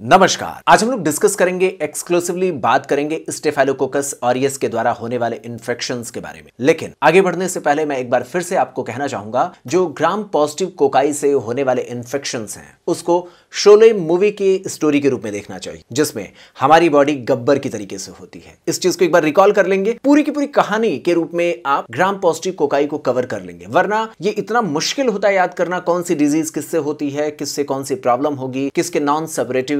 नमस्कार। आज हम लोग डिस्कस करेंगे एक्सक्लूसिवली बात करेंगे स्टेफाइलोकोकस ऑरियस के द्वारा होने वाले इन्फेक्शंस के बारे में। लेकिन आगे बढ़ने से पहले मैं एक बार फिर से आपको कहना चाहूँगा, जो ग्राम पॉजिटिव कोकाई से होने वाले इन्फेक्शंस हैं, उसको शोले मूवी की स्टोरी के रूप में देखना चाहिए, जिसमें हमारी बॉडी गब्बर की तरीके से होती है। इस चीज़ को एक बार रिकॉल कर लेंगे। पूरी की पूरी कहानी के रूप में आप ग्राम पॉजिटिव कोकाई को कवर कर लेंगे। वरना ये इतना मुश्किल होता है याद करना, कौन सी डिज़ीज़ किससे होती है, किससे कौन सी प्रॉब्लम होगी, किसके नॉन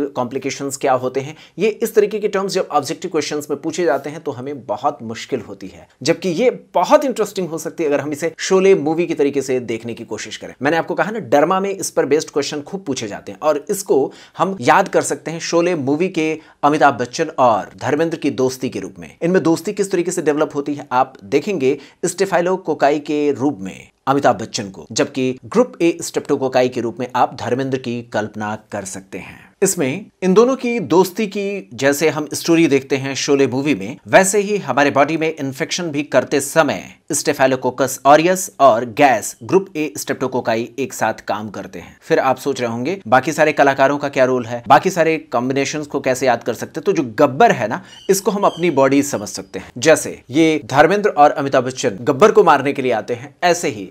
सेपरेटिव कॉम्प्लिकेशंस क्या होते हैं? ये इस तरीके के टर्म्स जब ऑब्जेक्टिव क्वेश्चंस में पूछे जाते हैं तो हमें बहुत मुश्किल होती है। जबकि ये बहुत इंटरेस्टिंग हो सकती है अगर हम इसे शोले मूवी की तरीके से देखने की कोशिश करें। मैंने आपको कहा ना, डरमा में इस पर बेस्ड क्वेश्चन खूब पूछे जाते हैं। और इसको हम याद कर सकते हैं शोले मूवी के अमिताभ बच्चन और धर्मेंद्र की दोस्ती के रूप में। इनमें दोस्ती किस तरीके से डेवलप होती है, आप देखेंगे स्टेफाइलो कोकाई के रूप में। अमिताभ बच्चन को, जबकि ग्रुप ए स्टेप्टोकोकाई के रूप में आप धर्मेंद्र की कल्पना कर सकते हैं। इसमें इन दोनों की दोस्ती की, जैसे हम स्टोरी देखते हैं शोले मूवी में, वैसे ही हमारे बॉडी में इन्फेक्शन भी करते समय स्टेफेलोकोकस ऑरियस और गैस ग्रुप ए स्टेप्टोकोकाई एक साथ काम करते हैं। फिर आप सोच रहे होंगे, बाकी सारे कलाकारों का क्या रोल है? बाकी सारे कॉम्बिनेशन को कैसे याद कर सकते हैं? तो जो गब्बर है ना, इसको हम अपनी बॉडी समझ सकते हैं। जैसे ये धर्मेंद्र और अमिताभ बच्चन गब्बर को मारने के लिए आते हैं, ऐसे ही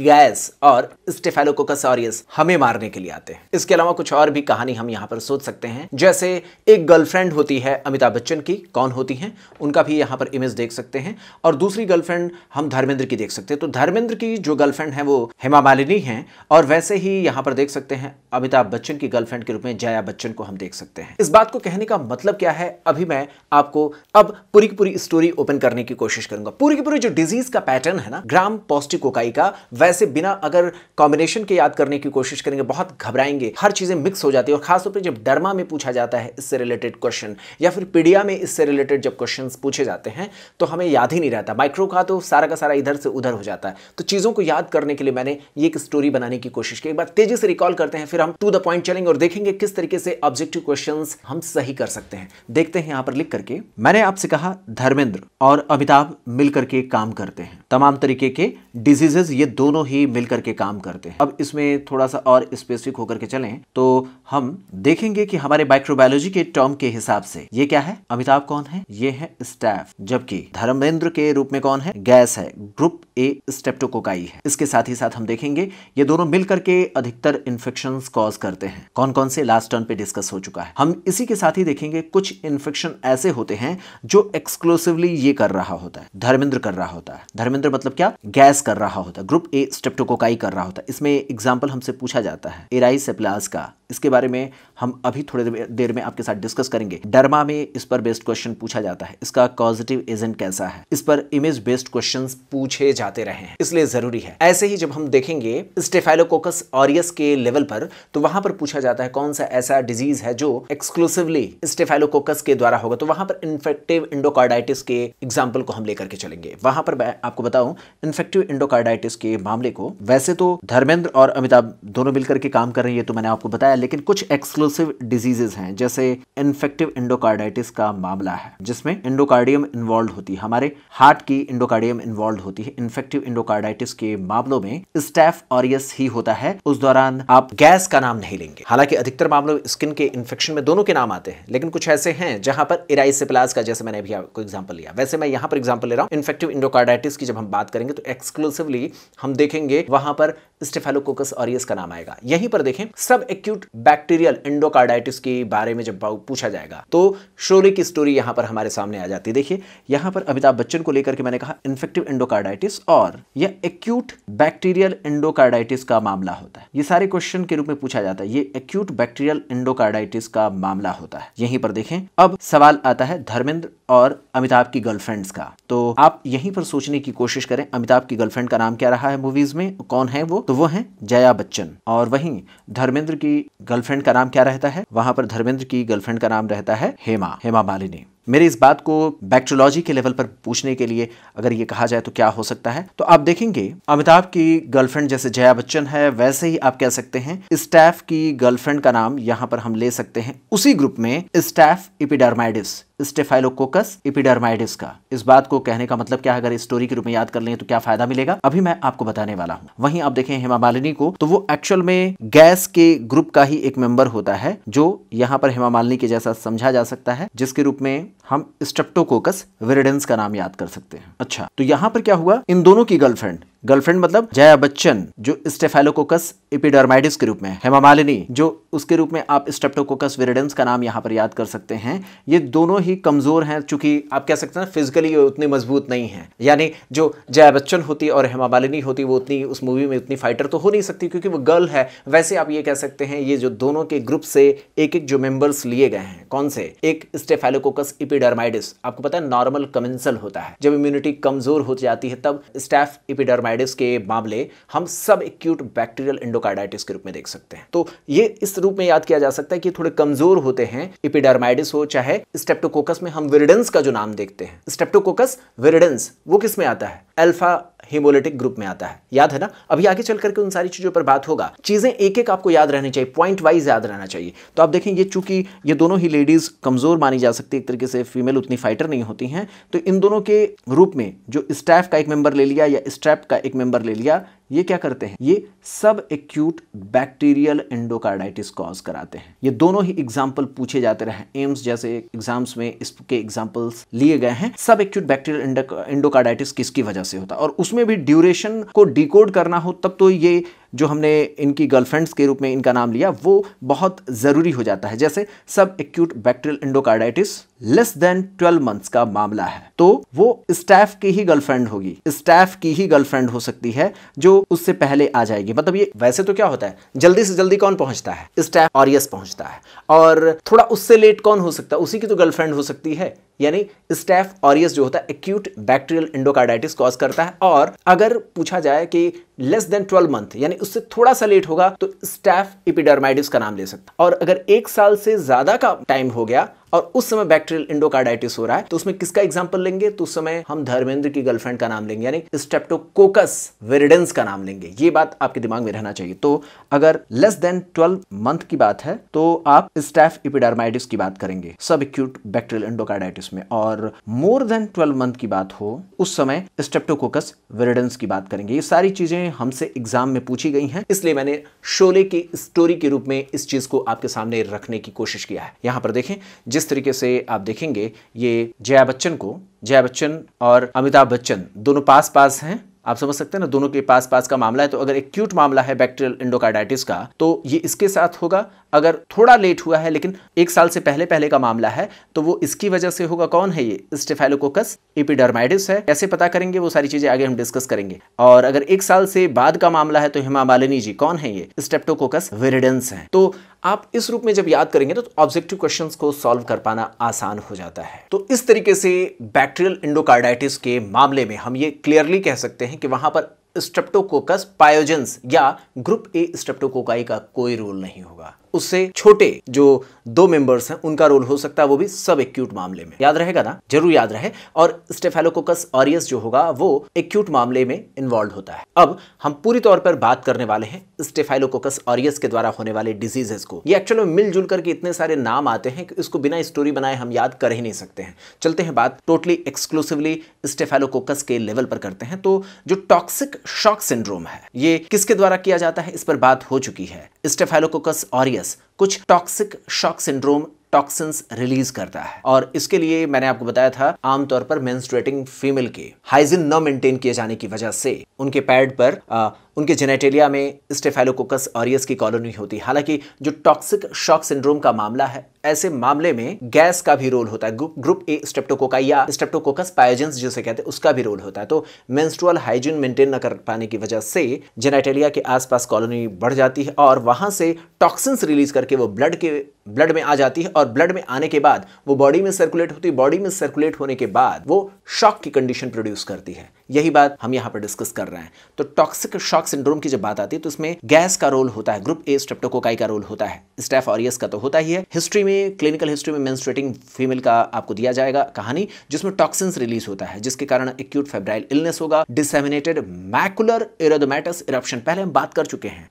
गैस और स्टेफेलोकोकस ऑरियस हमें मारने के लिए आते हैं। इसके अलावा कुछ और भी कहानी हम यहाँ पर सोच सकते हैं। जैसे एक गर्लफ्रेंड होती है अमिताभ बच्चन की, कौन होती है? उनका भी यहाँ पर इमेज देख सकते हैं। और दूसरी गर्लफ्रेंड हम धर्मेंद्र की देख सकते हैं। तो धर्मेंद्र की जो गर्लफ्रेंड है वो हेमा मालिनी है और वैसे ही यहाँ पर देख सकते हैं अमिताभ बच्चन की गर्लफ्रेंड के रूप में जया बच्चन को हम देख सकते हैं। इस बात को कहने का मतलब क्या है? अभी मैं आपको अब पूरी की पूरी स्टोरी ओपन करने की कोशिश करूँगा। पूरी की पूरी जो डिज़ीज़ का पैटर्न है ना ग्राम पौष्टिकोकाई का, वैसे बिना अगर कॉम्बिनेशन के याद करने की कोशिश करेंगे, बहुत घबराएँगे, हर चीज़ें मिक्स हो जाती है और खासतौर पर जब डरमा में पूछा जाता है इससे रिलेटेड क्वेश्चन या फिर पीडिया में इससे रिलेटेड जब क्वेश्चन पूछे जाते हैं तो हमें याद ही नहीं रहता। माइक्रो का तो सारा का सारा इधर से उधर हो जाता है। तो चीज़ों को याद करने के लिए मैंने ये एक स्टोरी बनाने की कोशिश की। एक बार तेज़ी से रिकॉल करते हैं, फिर हम टू द पॉइंट चलेंगे और देखेंगे किस तरीके से ऑब्जेक्टिव क्वेश्चन हम सही कर सकते हैं। देखते हैं यहाँ पर लिख करके, मैंने आपसे कहा, धर्मेंद्र और अमिताभ मिलकर के काम करते हैं। तमाम तरीके के डिजीजेस ये दोनों ही मिलकर के काम करते हैं। अब इसमें थोड़ा सा और स्पेसिफिक होकर के चलें तो हम देखेंगे कि हमारे माइक्रोबायोलॉजी के टर्म के हिसाब से ये क्या है? अमिताभ कौन है? ये है स्टैफ जबकि धर्मेंद्र के रूप में कौन है? गैस है ग्रुप ए स्टेप्टोकोकाई है। इसके साथ ही साथ हम देखेंगे, ये दोनों मिलकर के अधिकतर इन्फेक्शन कॉज करते हैं। कौन कौन से? लास्ट टर्न पे डिस्कस हो चुका है। हम इसी के साथ ही देखेंगे, कुछ इन्फेक्शन ऐसे होते हैं, जो एक्सक्लूसिवली ये कर रहा होता है, धर्मेंद्र कर रहा होता है। धर्मेंद्र मतलब क्या? गैस कर रहा होता है। ग्रुप ए स्टेप्टोकोकाई कर रहा होता है। इसमें एग्ज़ाम्पल हमसे पूछा जाता है एराई सेप्लास का। इसके बारे में हम अभी थोड़ी देर में आपके साथ डिस्कस करेंगे। डरमा में इस पर बेस्ड क्वेश्चन पूछा जाता है। इसका पॉजिटिव एजेंट कैसा है? इस पर इमेज बेस्ड क्वेश्चन पूछे जाते रहे हैं। इसलिए ज़रूरी है। ऐसे ही जब हम देखेंगे स्टेफाइलोकोकस ऑरियस के लेवल पर तो वहाँ पर पूछा जाता है कौन सा ऐसा डिज़ीज़ है जो एक्सक्लूसिवली स्टेफाइलोकोकस के द्वारा होगा। तो वहाँ पर इन्फेक्टिव इंडोकार्डाइटिस के एग्ज़ाम्पल को हम लेकर के चलेंगे। वहाँ पर मैं आपको बताऊँ इन्फेक्टिव इंडोकार्डाइटिस के मामले को। वैसे तो धर्मेंद्र और अमिताभ दोनों मिलकर के काम कर रही है तो मैंने आपको बताया, लेकिन कुछ एक्सक्लूसिव डिजीजेस हैं, जैसे इन्फेक्टिव इंडोकार्डाइटिस का मामला है, जिसमें इंडोकार्डियम इन्वॉल्व होती है। हमारे हार्ट की इंडोकार्डियम इन्वॉल्व होती है। इन्फेक्टिव इंडोकार्डाइटिस के मामलों में स्टैफ ऑरियस ही होता है। उस दौरान आप गैस का नाम नहीं लेंगे। हालाँकि अधिकतर मामलों स्किन के इन्फेक्शन में दोनों के नाम आते हैं, लेकिन कुछ ऐसे हैं जहाँ पर इराइसिप्लाज का, जैसे मैंने अभी आपको एग्ज़ाम्पल लिया। वैसे मैं यहाँ पर एग्ज़ाम्पल ले रहा हूँ। इन्फेक्टिव इंडोकार्डाइटिस की जब हम बात करेंगे तो एक्सक्लूसिवली हम देखेंगे, वहाँ पर स्टेफेलोकोकस ऑरियस का नाम आएगा। यहीं पर देखें, सब एक्यूट बैक्टीरियल इंडोकार्डाइटिस के बारे में जब पूछा जाएगा तो शोले की स्टोरी यहाँ पर हमारे सामने आ जाती है। देखिए, यहाँ पर अमिताभ बच्चन को लेकर के मैंने कहा इन्फेक्टिव इंडोकार्डाइटिस और यह एक्यूट बैक्टीरियल इंडोकार्डाइटिस का मामला होता है। ये सारे क्वेश्चन के रूप में पूछा जाता है, ये एक्यूट बैक्टीरियल इंडोकार्डाइटिस का मामला होता है। यहीं पर देखें, अब सवाल आता है धर्मेंद्र और अमिताभ की गर्लफ्रेंड्स का। तो आप यहीं पर सोचने की कोशिश करें, अमिताभ की गर्लफ्रेंड का नाम क्या रहा है मूवीज़ में कौन है वो? तो वो है जया बच्चन। और वहीं धर्मेंद्र की गर्लफ्रेंड का नाम क्या रहता है? वहाँ पर धर्मेंद्र की गर्लफ्रेंड का नाम रहता है हेमा हेमा मालिनी। मेरे इस बात को बैक्ट्रोलॉजी के लेवल पर पूछने के लिए अगर ये कहा जाए तो क्या हो सकता है? तो आप देखेंगे, अमिताभ की गर्लफ्रेंड जैसे जया बच्चन है, वैसे ही आप कह सकते हैं, स्टैफ की गर्लफ्रेंड का नाम यहाँ पर हम ले सकते हैं। उसी ग्रुप में स्टैफ इपिडर्माइडिस, स्टेफाइलोकोकस इपिडर्माइडिस का। इस बात को कहने का मतलब क्या है? अगर स्टोरी के रूप में याद कर लें तो क्या फ़ायदा मिलेगा? अभी मैं आपको बताने वाला हूँ। वहीं आप देखें हेमा मालिनी को तो वो एक्चुअल में गैस के ग्रुप का ही एक मेंबर होता है, जो यहाँ पर हेमा मालिनी के जैसा समझा जा सकता है, जिसके रूप में हम स्ट्रेप्टोकोकस वेरिडेंस का नाम याद कर सकते हैं। अच्छा तो यहाँ पर क्या हुआ? इन दोनों की गर्लफ्रेंड गर्लफ्रेंड मतलब जया बच्चन, जो स्टेफेलोकोकस इपिडर्माइडिस के रूप में हेमा मालिनी, जो उसके रूप में आप स्टेप्टोकोकस विरिडेंस का नाम यहाँ पर याद कर सकते हैं। ये दोनों ही कमज़ोर हैं, चूँकि आप कह सकते हैं फिजिकली उतने मज़बूत नहीं है। यानी जो जया बच्चन होती और हेमा मालिनी होती, वो उतनी उस मूवी में उतनी फाइटर तो हो नहीं सकती, क्योंकि वो गर्ल है। वैसे आप ये कह सकते हैं, ये जो दोनों के ग्रुप से एक एक जो मेंबर्स लिए गए हैं, कौन से? एक स्टेफेलोकोकस इपिडर्माइडिस आपको पता है नॉर्मल कमेंसल होता है। जब इम्यूनिटी कमज़ोर हो जाती है, तब स्टैफ इपिडर्माइडिस एंडोकार्डाइटिस के मामले हम सब एक्यूट बैक्टीरियल एंडोकार्डाइटिस के रूप में देख सकते हैं। तो ये इस रूप में याद किया जा सकता है कि थोड़े कमज़ोर होते हैं। इपिडर्माइडिस हो, चाहे स्टेप्टोकोकस में हम विरिडेंस का जो नाम देखते हैं। स्टेप्टोकोकस विरिडेंस वो किसमें आता है? अल्फ़ा हिमोलिटिक ग्रुप में आता है। याद है ना? अभी आगे चल करके उन सारी चीज़ों पर बात होगा। चीज़ें एक एक आपको याद रहनी चाहिए पॉइंट वाइज याद रहना चाहिए। तो आप देखें, ये चूँकि ये दोनों ही लेडीज़ कमज़ोर मानी जा सकती है, एक तरीके से फीमेल उतनी फाइटर नहीं होती हैं तो इन दोनों के रूप में जो स्टाफ का एक मेंबर ले लिया या स्ट्रैप का एक मेंबर ले लिया, ये क्या करते हैं? ये सब एक्यूट बैक्टीरियल एंडोकार्डाइटिस कॉज कराते हैं। ये दोनों ही एग्ज़ाम्पल पूछे जाते रहे। एम्स जैसे एग्ज़ाम्स में इसके एग्जाम्पल्स लिए गए हैं। सब एक्यूट बैक्टीरियल एंडोकार्डाइटिस किसकी वजह से होता है? और उसमें भी ड्यूरेशन को डिकोड करना हो, तब तो ये जो हमने इनकी गर्लफ्रेंड्स के रूप में इनका नाम लिया, वो बहुत ज़रूरी हो जाता है। जैसे सब acute bacterial endocarditis less than 12 months का मामला है तो वो स्टाफ की ही गर्लफ्रेंड होगी। स्टाफ की ही गर्लफ्रेंड हो सकती है, जो उससे पहले आ जाएगी। मतलब ये वैसे तो क्या होता है? जल्दी से जल्दी कौन पहुँचता है? स्टाफ और यस पहुँचता है। और थोड़ा उससे लेट कौन हो सकता है? उसी की तो गर्लफ्रेंड हो सकती है। यानी स्टेफ ऑरियस जो होता है एक्यूट बैक्टीरियल इंडोकार्डाइटिस कॉज करता है। और अगर पूछा जाए कि लेस देन 12 मंथ यानी उससे थोड़ा सा लेट होगा तो स्टैफ इपिडर्माइटिस का नाम ले सकता और अगर एक साल से ज़्यादा का टाइम हो गया और उस समय बैक्टीरियल इंडोकार्डाइटिस हो रहा है तो उसमें किसका एग्ज़ाम्पल लेंगे? तो उस समय हम धर्मेंद्र की गर्लफ्रेंड का नाम लेंगे, यानी स्टेप्टोकोकस वेरिडेंस का नाम लेंगे। ये बात आपके दिमाग में रहना चाहिए। तो अगर लेस देन 12 मंथ की बात है तो आप स्टैफ इपिडर्माइटिस की बात करेंगे सब एक्यूट बैक्टीरियल इंडोकार्डाइटिस में। और मोर देन 12 मंथ की बात हो, उस समय स्टेप्टोकोकस वेरिडेंस की बात करेंगे। ये सारी चीज़ें हमसे एग्ज़ाम में पूछी गई हैं। इसलिए मैंने शोले की स्टोरी के रूप में इस चीज़ को आपके सामने रखने की कोशिश किया है। यहाँ पर देखें, जिस तरीके से आप देखेंगे, ये जया बच्चन को, जया बच्चन और अमिताभ बच्चन दोनों पास पास हैं। आप समझ सकते हैं ना, दोनों के पास पास का मामला है तो अगर एक क्यूट मामला है बैक्टीरियल इंडोकार्डाइटिस का तो ये इसके साथ होगा अगर थोड़ा लेट हुआ है, लेकिन एक साल से पहले पहले का मामला है तो वो इसकी वजह से होगा कौन है ये? स्टेफेलोकोकस इपिडर्माइडिस है। कैसे पता करेंगे? वो सारी चीज़ें आगे हम डिस्कस करेंगे। और अगर एक साल से बाद का मामला है तो हिमा मालिनी जी, कौन है ये? स्टेप्टोकोकस विरिडेंस है। तो आप इस रूप में जब याद करेंगे तो ऑब्जेक्टिव क्वेश्चंस को सॉल्व कर पाना आसान हो जाता है। तो इस तरीके से बैक्टीरियल इंडोकार्डाइटिस के मामले में हम ये क्लियरली कह सकते हैं कि वहाँ पर स्ट्रेप्टोकोकस पायोजेंस या ग्रुप ए स्ट्रेप्टोकोकाई का कोई रोल नहीं होगा। उससे छोटे जो दो मेंबर्स हैं, उनका रोल हो सकता है वो भी सब एक्यूट मामले में। याद रहेगा ना? ज़रूर याद रहे। और स्टेफेलोकोकस ऑरियस जो होगा, वो एक्यूट मामले में इन्वॉल्व होता है। अब हम पूरी तौर पर बात करने वाले हैं स्टेफेलोकोकस ऑरियस के द्वारा होने वाले डिजीजेस को। ये एक्चुअली मिलजुल करके इतने सारे नाम आते हैं कि इसको बिना स्टोरी बनाए हम याद कर ही नहीं सकते हैं। चलते हैं बात टोटली एक्सक्लूसिवली स्टेफेलोकोकस के लेवल पर करते हैं। तो जो टॉक्सिक शॉक सिंड्रोम है। ये किसके द्वारा किया जाता है? इस पर बात हो चुकी है। स्टेफेलोकोकस ऑरियस कुछ toxic shock syndrome toxins release करता है। और इसके लिए मैंने आपको बताया था, आमतौर पर मेंस्ट्रुएटिंग फीमेल के हाइजीन न मेंटेन किए जाने की वजह से उनके पैड पर उनके जेनेटेलिया में स्टेफेलोकोकस ऑरियस की कॉलोनी होती है। हालाँकि जो टॉक्सिक शॉक सिंड्रोम का मामला है, ऐसे मामले में गैस का भी रोल होता है। ग्रुप ए स्टेप्टोकोका या स्टेप्टोकोकस पायोजेंस जिसे कहते हैं, उसका भी रोल होता है। तो मेंस्ट्रुअल हाइजीन मेंटेन न कर पाने की वजह से जेनेटेलिया के आसपास कॉलोनी बढ़ जाती है और वहाँ से टॉक्सिन्स रिलीज़ करके वो ब्लड के, ब्लड में आ जाती है और ब्लड में आने के बाद वो बॉडी में सर्कुलेट होती है। बॉडी में सर्कुलेट होने के बाद वो शॉक की कंडीशन प्रोड्यूस करती है। यही बात हम यहाँ पर डिस्कस कर रहे हैं। तो टॉक्सिक शॉक सिंड्रोम की जब बात आती है तो उसमें गैस का रोल होता है। ग्रुप ए स्ट्रेप्टोकोकाई का रोल होता है। स्टेफ ऑरियस का तो होता ही है। हिस्ट्री में क्लिनिकल हिस्ट्री में मेंस्ट्रेटिंग फीमेल का आपको दिया जाएगा कहानी, जिसमें टॉक्सिन्स रिलीज़ होता है, जिसके कारण एक्यूट फेब्राइल इलनेस होगा। डिसेमिनेटेड मैकुलर इरोडोमेटस इरप्शन पहले हम बात कर चुके हैं।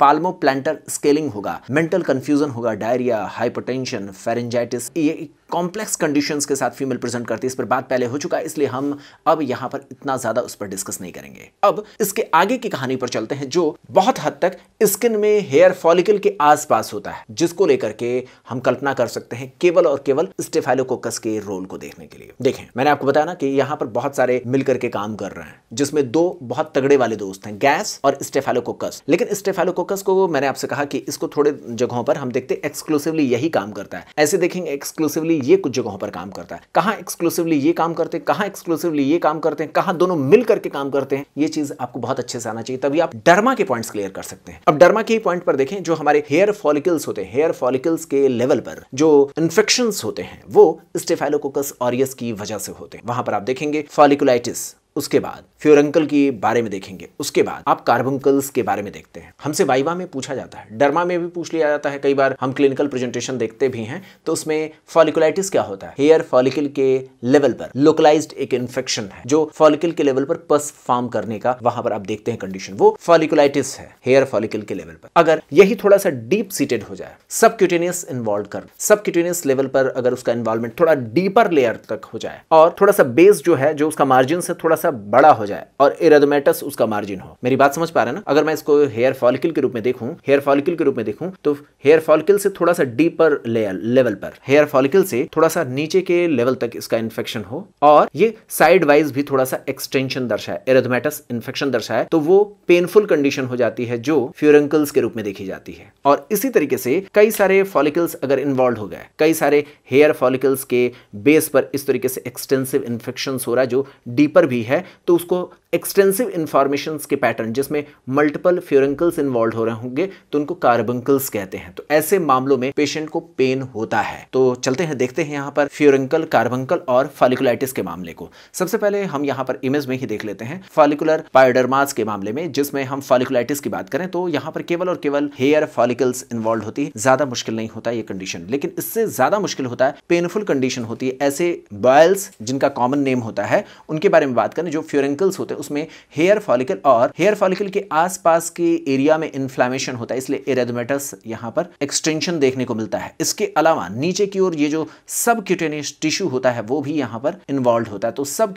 पाल्मो प्लांटर स्केलिंग होगा। मेंटल कंफ्यूजन होगा। डायरिया हाइपोटेंशन फेरेंजाइटिस ये कॉम्प्लेक्स कंडीशंस के साथ फीमेल प्रेजेंट करती है, इस पर बात पहले हो चुका है, इसलिए हम अब यहाँ पर इतना ज़्यादा उस पर डिस्कस नहीं करेंगे। अब इसके आगे की कहानी पर चलते हैं, जो बहुत हद तक स्किन में हेयर फॉलिकल के आसपास होता है, जिसको लेकर के हम कल्पना कर सकते हैं केवल और केवल स्टेफाइलोकोकस के रोल को देखने के लिए। देखें, मैंने आपको बताया ना कि यहाँ पर बहुत सारे मिलकर के काम कर रहे हैं, जिसमें दो बहुत तगड़े वाले दोस्त हैं गैस और स्टेफाइलोकोकस लेकिन स्टेफाइलोकोकस को मैंने आपसे कहा कि इसको थोड़े जगहों पर हम देखते एक्सक्लूसिवली यही काम करता है। ऐसे देखेंगे एक्सक्लूसिवली ये कुछ जगहों पर काम करता है। कहाँ एक्सक्लूसिवली ये काम करते हैं, कहाँ एक्सक्लूसिवली ये काम करते हैं, कहाँ दोनों मिल करके काम करते हैं, ये चीज़ आपको बहुत अच्छे से आना चाहिए, तभी आप डर्मा के पॉइंट्स क्लियर कर सकते हैं। अब डर्मा के पॉइंट पर देखें, जो हमारे हेयर फॉलिकल्स होते हैं हेयर फॉलिकल्स के लेवल पर, जो इन्फेक्शन होते हैं, वो स्टेफाइलोकोकस ऑरियस की वजह से होते हैं। वहाँ पर आप देखेंगे फॉलिकुलाइटिस उसके बाद फ्योरंकल के बारे में देखेंगे। उसके बाद आप कार्बंकल्स के बारे में देखते हैं। हमसे वाइवा में पूछा जाता है। डर्मा में भी पूछ लिया जाता है। कई बार हम क्लिनिकल प्रेजेंटेशन देखते भी हैं। तो उसमें फॉलिकुलाइटिस क्या होता है? हेयर फॉलिकल के लेवल पर लोकलाइज्ड एक इन्फेक्शन है, जो फॉलिकल के लेवल पर पस फॉर्म करने का वहाँ पर आप देखते हैं कंडीशन। वो फॉलिकुलाइटिस है, हेयर फॉलिकल के लेवल पर। अगर यही थोड़ा सा डीप सीटेड हो जाए सब क्यूटेनियस इन्वॉल्व कर सब क्यूटेनियस लेवल पर अगर उसका इन्वॉल्वमेंट थोड़ा डीपर लेयर तक हो जाए, और थोड़ा सा बेस जो है, जो उसका मार्जिन से थोड़ा सा बड़ा हो जाए और इरेडोमेटस उसका मार्जिन हो। मेरी बात समझ पा रहे हैं ना? अगर मैं इसको हेयर फॉलिकल के रूप में देखूँ हेयर फॉलिकल के रूप में देखूँ तो हेयर फॉलिकल से थोड़ा सा डीपर लेयर लेवल पर। हेयर फॉलिकल से थोड़ा सा नीचे के लेवल तक इसका इन्फेक्शन हो और ये साइड वाइज भी थोड़ा सा एक्सटेंशन दर्शाए इरेडोमेटस इन्फेक्शन दर्शाए तो वो पेनफुल कंडीशन हो जाती है जो फ्यूरंकल्स के रूप में देखी जाती है। और इसी तरीके से कई सारे फॉलिकल्स अगर इन्वॉल्व हो गए, कई सारे हेयर फॉलिकल्स के बेस पर इस तरीके से एक्सटेंसिव इन्फेक्शन हो रहा है जो डीपर भी है तो उसको एक्सटेंसिव इंफॉर्मेशन के पैटर्न जिसमें मल्टीपल फ्यूरंकल्स इन्वॉल्व हो रहे होंगे तो उनको कार्बंकल्स कहते हैं। तो ऐसे मामलों में पेशेंट को पेन होता है। तो चलते हैं, देखते हैं यहाँ पर फ्यूरंकल कार्बंकल और फॉलिकुलाइटिस के मामले को। सबसे पहले हम यहाँ पर इमेज में ही देख लेते हैं फॉलिकुलर पायोडर्मास के मामले में, जिसमें हम फॉलिकुलाइटिस की बात करें तो यहाँ पर केवल और केवल हेयर फॉलिकल्स इन्वॉल्व होती है। ज़्यादा मुश्किल नहीं होता ये कंडीशन लेकिन इससे ज़्यादा मुश्किल होता है पेनफुल कंडीशन होती है। ऐसे बॉयल्स जिनका कॉमन नेम होता है, उनके बारे में बात करें, जो फ्यूरेंकल्स होते हैं उसमें हेयर फॉलिकल और हेयर फॉलिकल के आसपास के एरिया में इन्फ्लेमेशन होता है, इसलिए इरेडोमेटस यहाँ पर एक्सटेंशन देखने को मिलता है। इसके अलावा नीचे की ओर ये जो सब टिश्यू होता है, वो भी यहाँ पर इन्वॉल्व होता है। तो सब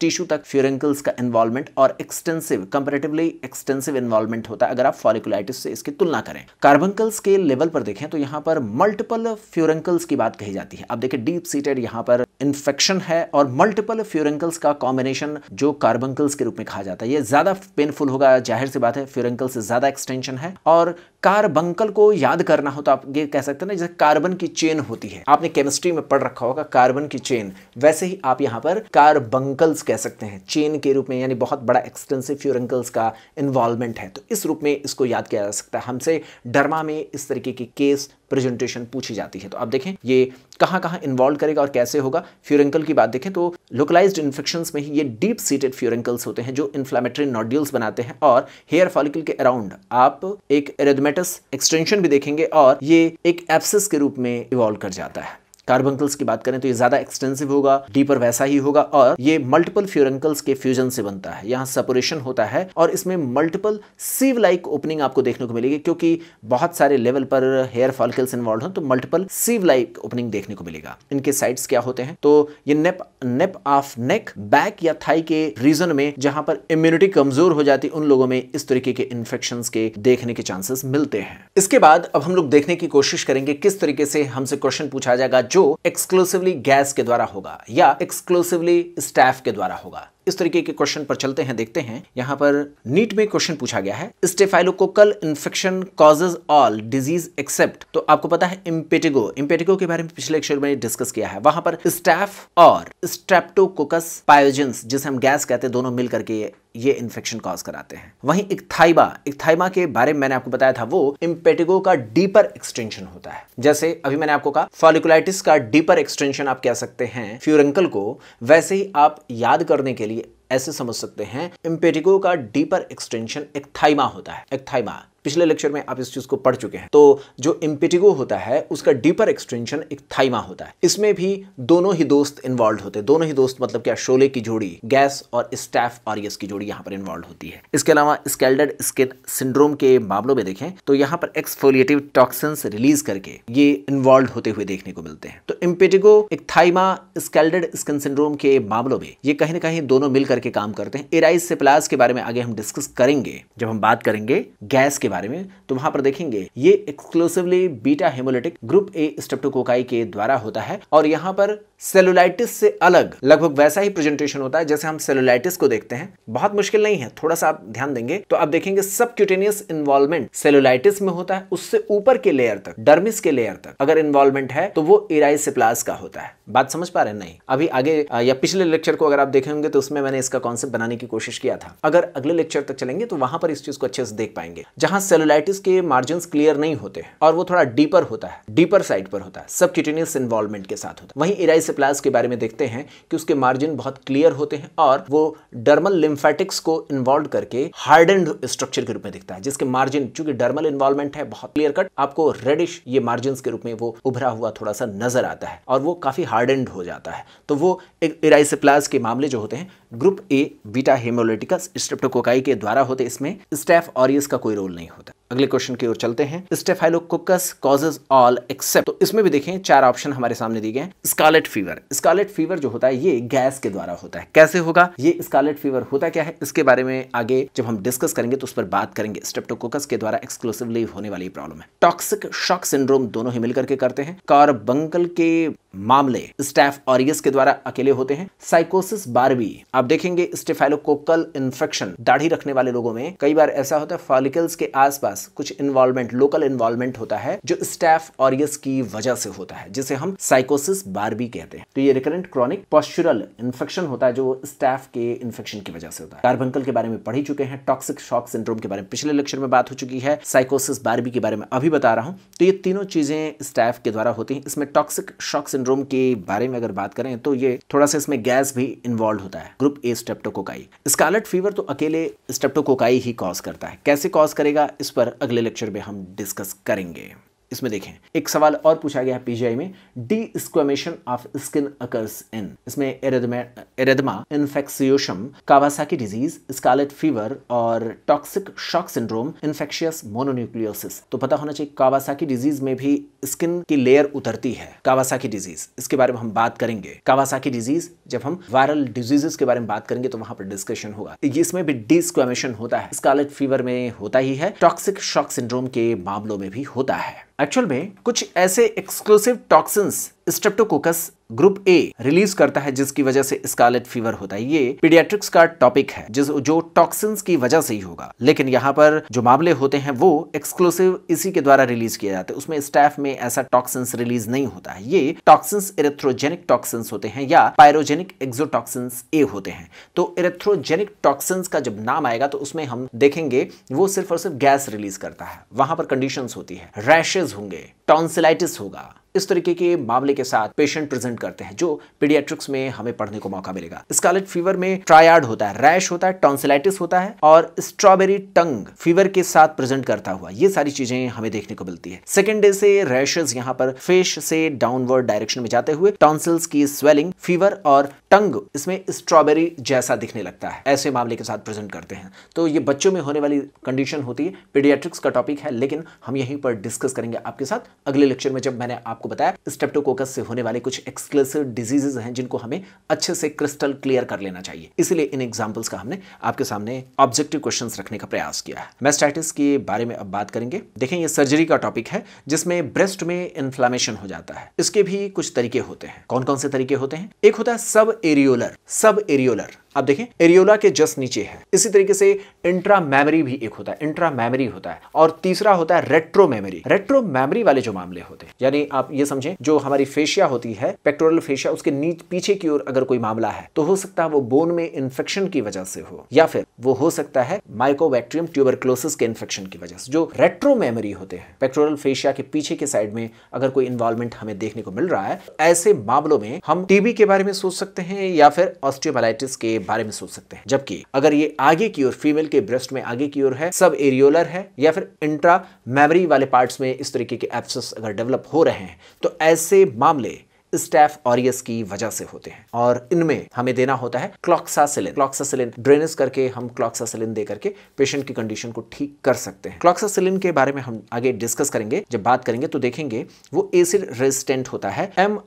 टिश्यू तक फ्यूरेंकल्स का इन्वॉल्वमेंट और एक्सटेंसिव कंपेरेटिवली एक्सटेंसिव इन्वॉल्वमेंट होता है, अगर आप फॉलिकुलाइटिस से इसकी तुलना करें। कार्बंकल्स के लेवल पर देखें तो यहाँ पर मल्टीपल फ्यूरेंकल्स की बात कही जाती है। अब देखिए डीप सीटेड यहाँ पर इन्फेक्शन है और मल्टीपल फ्यूरेंकल्स का कॉम्बिनेशन जो कार्बंकल्स के रूप में कहा जाता है। ये ज़्यादा पेनफुल होगा, ज़ाहिर सी बात है फ्यूरेंकल से ज़्यादा एक्सटेंशन है। और कार्बंकल को याद करना हो तो आप ये कह सकते हैं ना, जैसे कार्बन की चेन होती है। आपने केमिस्ट्री में पढ़ रखा होगा कार्बन की चेन वैसे ही आप यहाँ पर कार्बंकल्स कह सकते हैं। चेन के रूप में, यानी बहुत बड़ा एक्सटेंसिव फ्यूरेंकल्स का इन्वॉल्वमेंट है। तो इस रूप में इसको याद किया जा सकता है। हमसे डरमा में इस तरीके की केस प्रेजेंटेशन पूछी जाती है। तो आप देखें, ये कहाँ कहाँ इन्वॉल्व करेगा और कैसे होगा। फ्यूरेंकल की बात देखें तो लोकलाइज्ड इन्फेक्शन में ही ये डीप सीटेड फ्यूरेंकल्स होते हैं जो इन्फ्लामेटरी नॉड्यूल्स बनाते हैं और हेयर फॉलिकल के अराउंड आप एक एरेडमेटस एक्सटेंशन भी देखेंगे और ये एक एप्सिस के रूप में इवॉल्व कर जाता है। कार्बंकल्स की बात करें तो ये ज़्यादा एक्सटेंसिव होगा डीपर वैसा ही होगा और ये मल्टीपल फ्यूरंकल्स के फ्यूजन से बनता है। यहाँ सेपरेशन होता है और इसमें मल्टीपल सीव लाइक ओपनिंग आपको देखने को मिलेगी क्योंकि बहुत सारे लेवल पर हेयर फॉलिकल्स इन्वॉल्व हो तो मल्टीपल सीव लाइक ओपनिंग देखने को मिलेगा। इनके साइड्स क्या होते हैं? तो ये nape nape of neck back या थाई के रीजन में जहाँ पर इम्यूनिटी कमज़ोर हो जाती, उन लोगों में इस तरीके के इन्फेक्शन के देखने के चांसेस मिलते हैं। इसके बाद अब हम लोग देखने की कोशिश करेंगे किस तरीके से हमसे क्वेश्चन पूछा जाएगा जो एक्सक्लूसिवली गैस के द्वारा होगा या एक्सक्लूसिवली स्टाफ के द्वारा होगा। इस तरीके के क्वेश्चन पर चलते हैं, देखते हैं। यहाँ पर नीट में क्वेश्चन पूछा गया है। Staphylococcal infection causes all disease except तो आपको पता है इम्पेटिगो इम्पेटिगो के बारे में पिछले लेक्चर में डिस्कस किया है। वहाँ पर स्टाफ और स्ट्रेप्टोकोकस पायोजेंस जिसे हम गैस कहते हैं, दोनों मिलकर के ये इन्फेक्शन कॉज कराते हैं। वहीं इक्थाइबा इक्थाइबा के बारे में मैंने आपको बताया था, वो इम्पेटिगो का डीपर एक्सटेंशन होता है। जैसे अभी मैंने आपको कहा फॉलिकुलाइटिस का डीपर एक्सटेंशन आप कह सकते हैं फ्यूरंकल को, वैसे ही आप याद करने के लिए really ऐसे समझ सकते हैं। इम्पेटिगो का डीपर एक्सटेंशन एक थाइमा होता है, एक थाइमा। पिछले लेक्चर में आप इस चीज़ को पढ़ चुके हैं। तो जो इम्पिटिगो होता है, उसका डीपर एक्सटेंशन एक थाइमा होता है। इसमें भी दोनों ही दोस्त इन्वॉल्व होते हैं। दोनों ही दोस्त मतलब क्या? शोले की जोड़ी, गैस और स्टैफ आरियस की जोड़ी यहाँ पर इन्वॉल्व होती है। इसके अलावा स्केल्डेड स्किन सिंड्रोम के मामलों में देखें तो यहाँ पर एक्सफोलिएटिव टॉक्सिन्स रिलीज़ करके ये इन्वॉल्व होते हुए देखने को मिलते हैं। तो इम्पिटिगो एक थाइमा स्केल्डेड स्किन सिंड्रोम के मामलों में ये कहीं ना कहीं दोनों मिल करके काम करते हैं। एराइज सेप्लास के बारे में आगे हम डिस्कस करेंगे। जब हम बात करेंगे गैस के बारे में तो वहाँ पर देखेंगे, ये exclusively beta haemolytic group A streptococci के द्वारा होता है और यहाँ पर सेलुलाइटिस से अलग, लगभग वैसा ही प्रेजेंटेशन होता है जैसे हम सेलुलाइटिस को देखते हैं। बहुत मुश्किल नहीं है, थोड़ा सा आप ध्यान देंगे। तो आप देखेंगे सब क्यूटेनियस इन्वॉल्वमेंट सेलुलाइटिस में होता है, उससे ऊपर के लेयर तक डर्मिस के लेयर तक। अगर इन्वॉल्वमेंट है तो वो इराइसिप्लास का होता है। बात समझ पा रहे नहीं। अभी आगे, या पिछले लेक्चर को अगर आप देखेंगे तो उसमें मैंने इसका कॉन्सेप्ट बनाने की कोशिश किया था। अगर अगले लेक्चर तक चलेंगे तो वहाँ पर इस चीज़ को अच्छे से देख पाएँगे, जहाँ सेलुलाइटिस के मार्जिन क्लियर नहीं होते और वो थोड़ा डीपर होता है डीपर साइड पर होता है सब क्यूटेनियस इन्वॉल्वमेंट के साथ होता है। वहीं इराइसिप्लास के बारे में देखते हैं कि उसके मार्जिन बहुत क्लियर होते हैं और वो डर्मल लिम्फेटिक्स को इन्वॉल्व करके हार्डेंड स्ट्रक्चर के रूप में दिखता है, जिसके मार्जिन चूँकि डर्मल इन्वॉल्वमेंट है, बहुत क्लियर कट आपको रेडिश ये मार्जिन के रूप में वो उभरा हुआ थोड़ा सा नज़र आता है और वो काफ़ी हार्डेंड हो जाता है। तो वो एक इराइसिप्लास के मामले जो होते हैं group A, beta haemolyticus streptococci के द्वारा होते इसमें स्टेफ ऑरियस का कोई रोल नहीं होता। अगले क्वेश्चन की ओर चलते हैं। स्टेफाइलोकोकस कॉजेज ऑल एक्सेप्ट तो इसमें भी देखें, चार ऑप्शन हमारे सामने दिए गए स्कारलेट फीवर स्कारलेट फीवर जो होता है, ये गैस के द्वारा होता है। कैसे होगा? ये स्कारलेट फीवर होता क्या है? इसके बारे में आगे जब हम डिस्कस करेंगे तो उस पर बात करेंगे। स्टेप्टोकोकस के द्वारा एक्सक्लूसिवली होने वाली प्रॉब्लम है। टॉक्सिक शॉक सिंड्रोम दोनों ही मिलकर के करते हैं। कार्बंकल के मामले स्टैफ ऑरियस के द्वारा अकेले होते हैं। साइकोसिस बारबी आप देखेंगे स्टेफाइलोकोकल इन्फेक्शन दाढ़ी रखने वाले लोगों में कई बार ऐसा होता है फॉलिकल्स के आसपास कुछ इन्वॉल्वमेंट लोकल इन्वॉल्वमेंट होता है, जो स्टैफ ऑरियस की वजह से होता है, जिसे हम साइकोसिस बारबी कहते हैं। तो ये रिकरेंट क्रॉनिक पॉस्चुरल इन्फेक्शन होता है, जो स्टैफ के इन्फेक्शन की वजह से होता है। कार्बनकल के बारे में पढ़ी चुके हैं टॉक्सिक शॉक सिंड्रोम के बारे में पिछले लेक्चर में बात हो चुकी है साइकोसिस बारबी के बारे में अभी बता रहा हूँ। तो ये तीनों चीज़ें स्टैफ के द्वारा होती हैं। इसमें टॉक्सिक शॉक सिंड्रोम के बारे में अगर बात करें तो ये थोड़ा सा इसमें गैस भी इन्वॉल्व होता है group A streptococci scarlet fever तो अकेले स्टेप्टोकोकाई ही कॉज करता है। कैसे कॉज करेगा? इस पर अगले लेक्चर में हम डिस्कस करेंगे। इसमें देखें। एक सवाल और पूछा गया है पीजीआई में। Desquamation of skin occurs in इसमें erythema infectiosum Kawasaki disease scarlet fever और toxic shock syndrome infectious mononucleosis तो पता होना चाहिए कावासाकी डिज़ीज़ में भी स्किन की लेयर उतरती है। कावासाकी डिज़ीज़ इसके बारे में हम बात करेंगे। कावासाकी डिज़ीज़ जब हम वायरल डिजीजेस के बारे में बात करेंगे तो वहाँ पर डिस्कशन होगा। इसमें भी डी स्क्वेमेशन होता है। स्कारलेट फीवर में होता ही है। टॉक्सिक शॉक सिंड्रोम के मामलों में भी होता है। एक्चुअल में कुछ ऐसे exclusive toxins streptococcus group A release करता है, जिसकी वजह से स्कारलेट फीवर होता है। ये पीडियाट्रिक्स का टॉपिक है, जिस जो टॉक्सिन्स की वजह से ही होगा। लेकिन यहाँ पर जो मामले होते हैं, वो एक्सक्लूसिव इसी के द्वारा रिलीज़ किए जाते हैं। उसमें स्टाफ में ऐसा टॉक्सिन्स रिलीज़ नहीं होता है। ये टॉक्सिन्स इरेथ्रोजेनिक टॉक्सिन्स होते हैं, या पायरोजेनिक एक्सोटॉक्सिन्स ए होते हैं। तो इरेथ्रोजेनिक टॉक्सिन्स का जब नाम आएगा तो उसमें हम देखेंगे, वो सिर्फ़ और सिर्फ़ गैस रिलीज़ करता है। वहाँ पर कंडीशन होती है। रैशेज होंगे। टॉन्सिलाइटिस होगा। इस तरीके के मामले के साथ पेशेंट प्रेजेंट करते हैं, जो पीडियाट्रिक्स में हमें पढ़ने को मौका मिलेगा। स्कारलेट फीवर में ट्रायड होता है रैश होता है टॉन्सिलाइटिस होता है और स्ट्रॉबेरी टंग फीवर के साथ प्रेजेंट करता हुआ, ये सारी चीज़ें हमें देखने को मिलती है। सेकेंड डे से रैशेज यहाँ पर फेस से डाउनवर्ड डायरेक्शन में जाते हुए टॉन्सिल्स की स्वेलिंग फीवर और टंग इसमें स्ट्रॉबेरी जैसा दिखने लगता है, ऐसे मामले के साथ प्रेजेंट करते हैं। तो ये बच्चों में होने वाली कंडीशन होती है पीडियाट्रिक्स का टॉपिक है, लेकिन हम यहीं पर डिस्कस करेंगे आपके साथ। अगले लेक्चर में जब मैंने आपको बताया स्टेप्टोकोकस से होने वाले कुछ एक्सक्लूसिव डिजीजेज हैं, जिनको हमें अच्छे से क्रिस्टल क्लियर कर लेना चाहिए। इसलिए इन एग्जाम्पल्स का हमने आपके सामने ऑब्जेक्टिव क्वेश्चन रखने का प्रयास किया है। मेस्टाइटिस के बारे में अब बात करेंगे। देखें, ये सर्जरी का टॉपिक है, जिसमें ब्रेस्ट में इन्फ्लामेशन हो जाता है। इसके भी कुछ तरीके होते हैं। कौन कौन से तरीके होते हैं? एक होता है सब एरियोलर सब एरियोलर आप देखें, एरियोला के जस्ट नीचे है। इसी तरीके से इंट्रा मेमरी भी एक होता है, इंट्रा मेमरी होता है। और तीसरा होता है रेट्रो मेमरी। रेट्रो मेमरी वाले जो मामले होते हैं, यानी आप ये समझें, जो हमारी फेशिया होती है, पेक्टोरल फेशिया, उसके नीच पीछे की ओर अगर कोई मामला है तो हो सकता है वो बोन में इन्फेक्शन की वजह से हो, या फिर वो हो सकता है माइकोबैक्टीरियम ट्यूबरक्लोसिस के इन्फेक्शन की वजह से। जो रेट्रो मेमरी होते हैं, पेक्टोरल फेशिया के पीछे के साइड में अगर कोई इन्वॉल्वमेंट हमें देखने को मिल रहा है, ऐसे मामलों में हम टीबी के बारे में सोच सकते हैं, या फिर ऑस्टियोमाइटिस के बारे में सोच सकते हैं। जबकि अगर ये आगे की ओर फीमेल के ब्रेस्ट में आगे की ओर है सब एरियोलर है, या फिर इंट्रा मेमरी वाले पार्ट्स में इस तरीके के एप्स अगर डेवलप हो रहे हैं तो ऐसे मामले स्टैफ ऑरियस की वजह से होते हैं। और इनमें हमें देना होता है क्लॉक्सासिलिन क्लॉक्सासिलिन ड्रेनेज करके हम क्लॉक्सासिलिन दे करके पेशेंट की कंडीशन को ठीक कर सकते हैं। क्लॉक्सासिलिन के बारे में हम आगे डिस्कस करेंगे। जब बात करेंगे तो देखेंगे वो एसिड रेजिस्टेंट होता है एम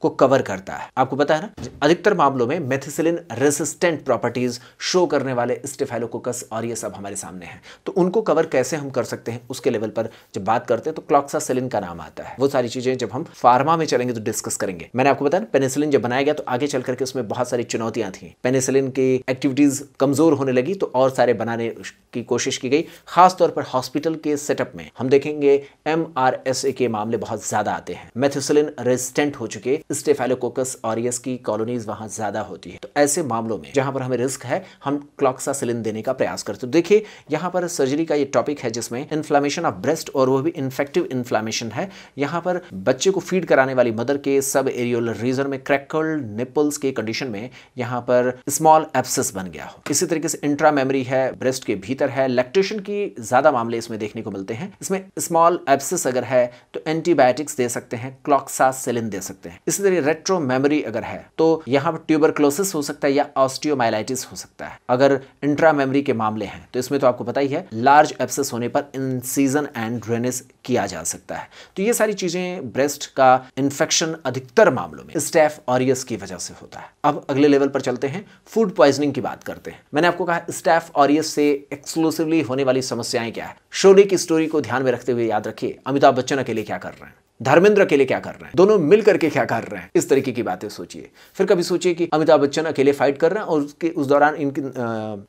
को कवर करता है। आपको पता है ना? अधिकतर मामलों में मेथिसिलिन रेसिस्टेंट प्रॉपर्टीज़ शो करने वाले स्टेफाइलोकोकस और ये सब हमारे सामने हैं। तो उनको कवर कैसे हम कर सकते हैं? उसके लेवल पर जब बात करते हैं तो क्लॉक्सासिलिन का नाम आता है। वो सारी चीज़ें जब हम फार्मा में चलेंगे तो डिस्कस करेंगे। मैंने आपको बताया पेनिसिलिन जब बनाया गया तो आगे चल करके उसमें बहुत सारी चुनौतियाँ थी। पेनिसिलिन की एक्टिविटीज़ कमज़ोर होने लगी तो और सारे बनाने की कोशिश की गई, खासतौर पर हॉस्पिटल के सेटअप में। हम देखेंगे एम के मामले बहुत ज़्यादा आते हैं। मेथिसिलिन रेजिस्टेंट हो चुके स्टेफेलोकोकस ऑरियस की कॉलोनीज वहाँ ज़्यादा होती है। तो ऐसे मामलों में, जहाँ पर हमें रिस्क है, हम क्लॉक्सासिलिन देने का प्रयास करते तो देखिए, यहाँ पर सर्जरी का ये टॉपिक है जिसमें इन्फ्लामेशन ऑफ़ ब्रेस्ट और वो भी इन्फेक्टिव इन्फ्लामेशन है। यहाँ पर बच्चे को फ़ीड कराने वाली मदर के सब एरियोलर रीजन में क्रैकल्ड निपल्स के कंडीशन में यहाँ पर स्मॉल एप्सिस बन गया हो। इसी तरीके से इंट्रा मेमोरी है ब्रेस्ट के भीतर है। लैक्टेशन की ज़्यादा मामले इसमें देखने को मिलते हैं। इसमें स्मॉल एप्सिस अगर है तो एंटीबायोटिक्स दे सकते हैं क्लॉक्सासिलिन दे सकते हैं। इसी तरह रेट्रो मेमोरी अगर है तो यहाँ पर ट्यूबरक्लोसिस हो सकता है या ऑस्टियोमाइलाइटिस हो सकता है। अगर इंट्रा मेमोरी के मामले हैं तो इसमें तो आपको पता ही है लार्ज एप्सिस होने पर इंसीजन एंड ड्रेनेज किया जा सकता है। तो ये सारी चीज़ें ब्रेस्ट का इन्फेक्शन अधिकतर मामलों में स्टेफ ऑरियस की वजह से होता है। अब अगले लेवल पर चलते हैं। फ़ूड पॉइजनिंग की बात करते हैं। मैंने आपको कहा स्टेफ ऑरियस से एक्सक्लूसिवली होने वाली समस्याएँ क्या है? शोले की स्टोरी को ध्यान में रखते हुए याद रखिए, अमिताभ बच्चन अकेले क्या कर रहे हैं? धर्मेंद्र अकेले क्या कर रहे हैं? दोनों मिल करके क्या कर रहे हैं? इस तरीके की बातें सोचिए। फिर कभी सोचिए कि अमिताभ बच्चन अकेले फाइट कर रहे हैं और उसके उस दौरान इनकी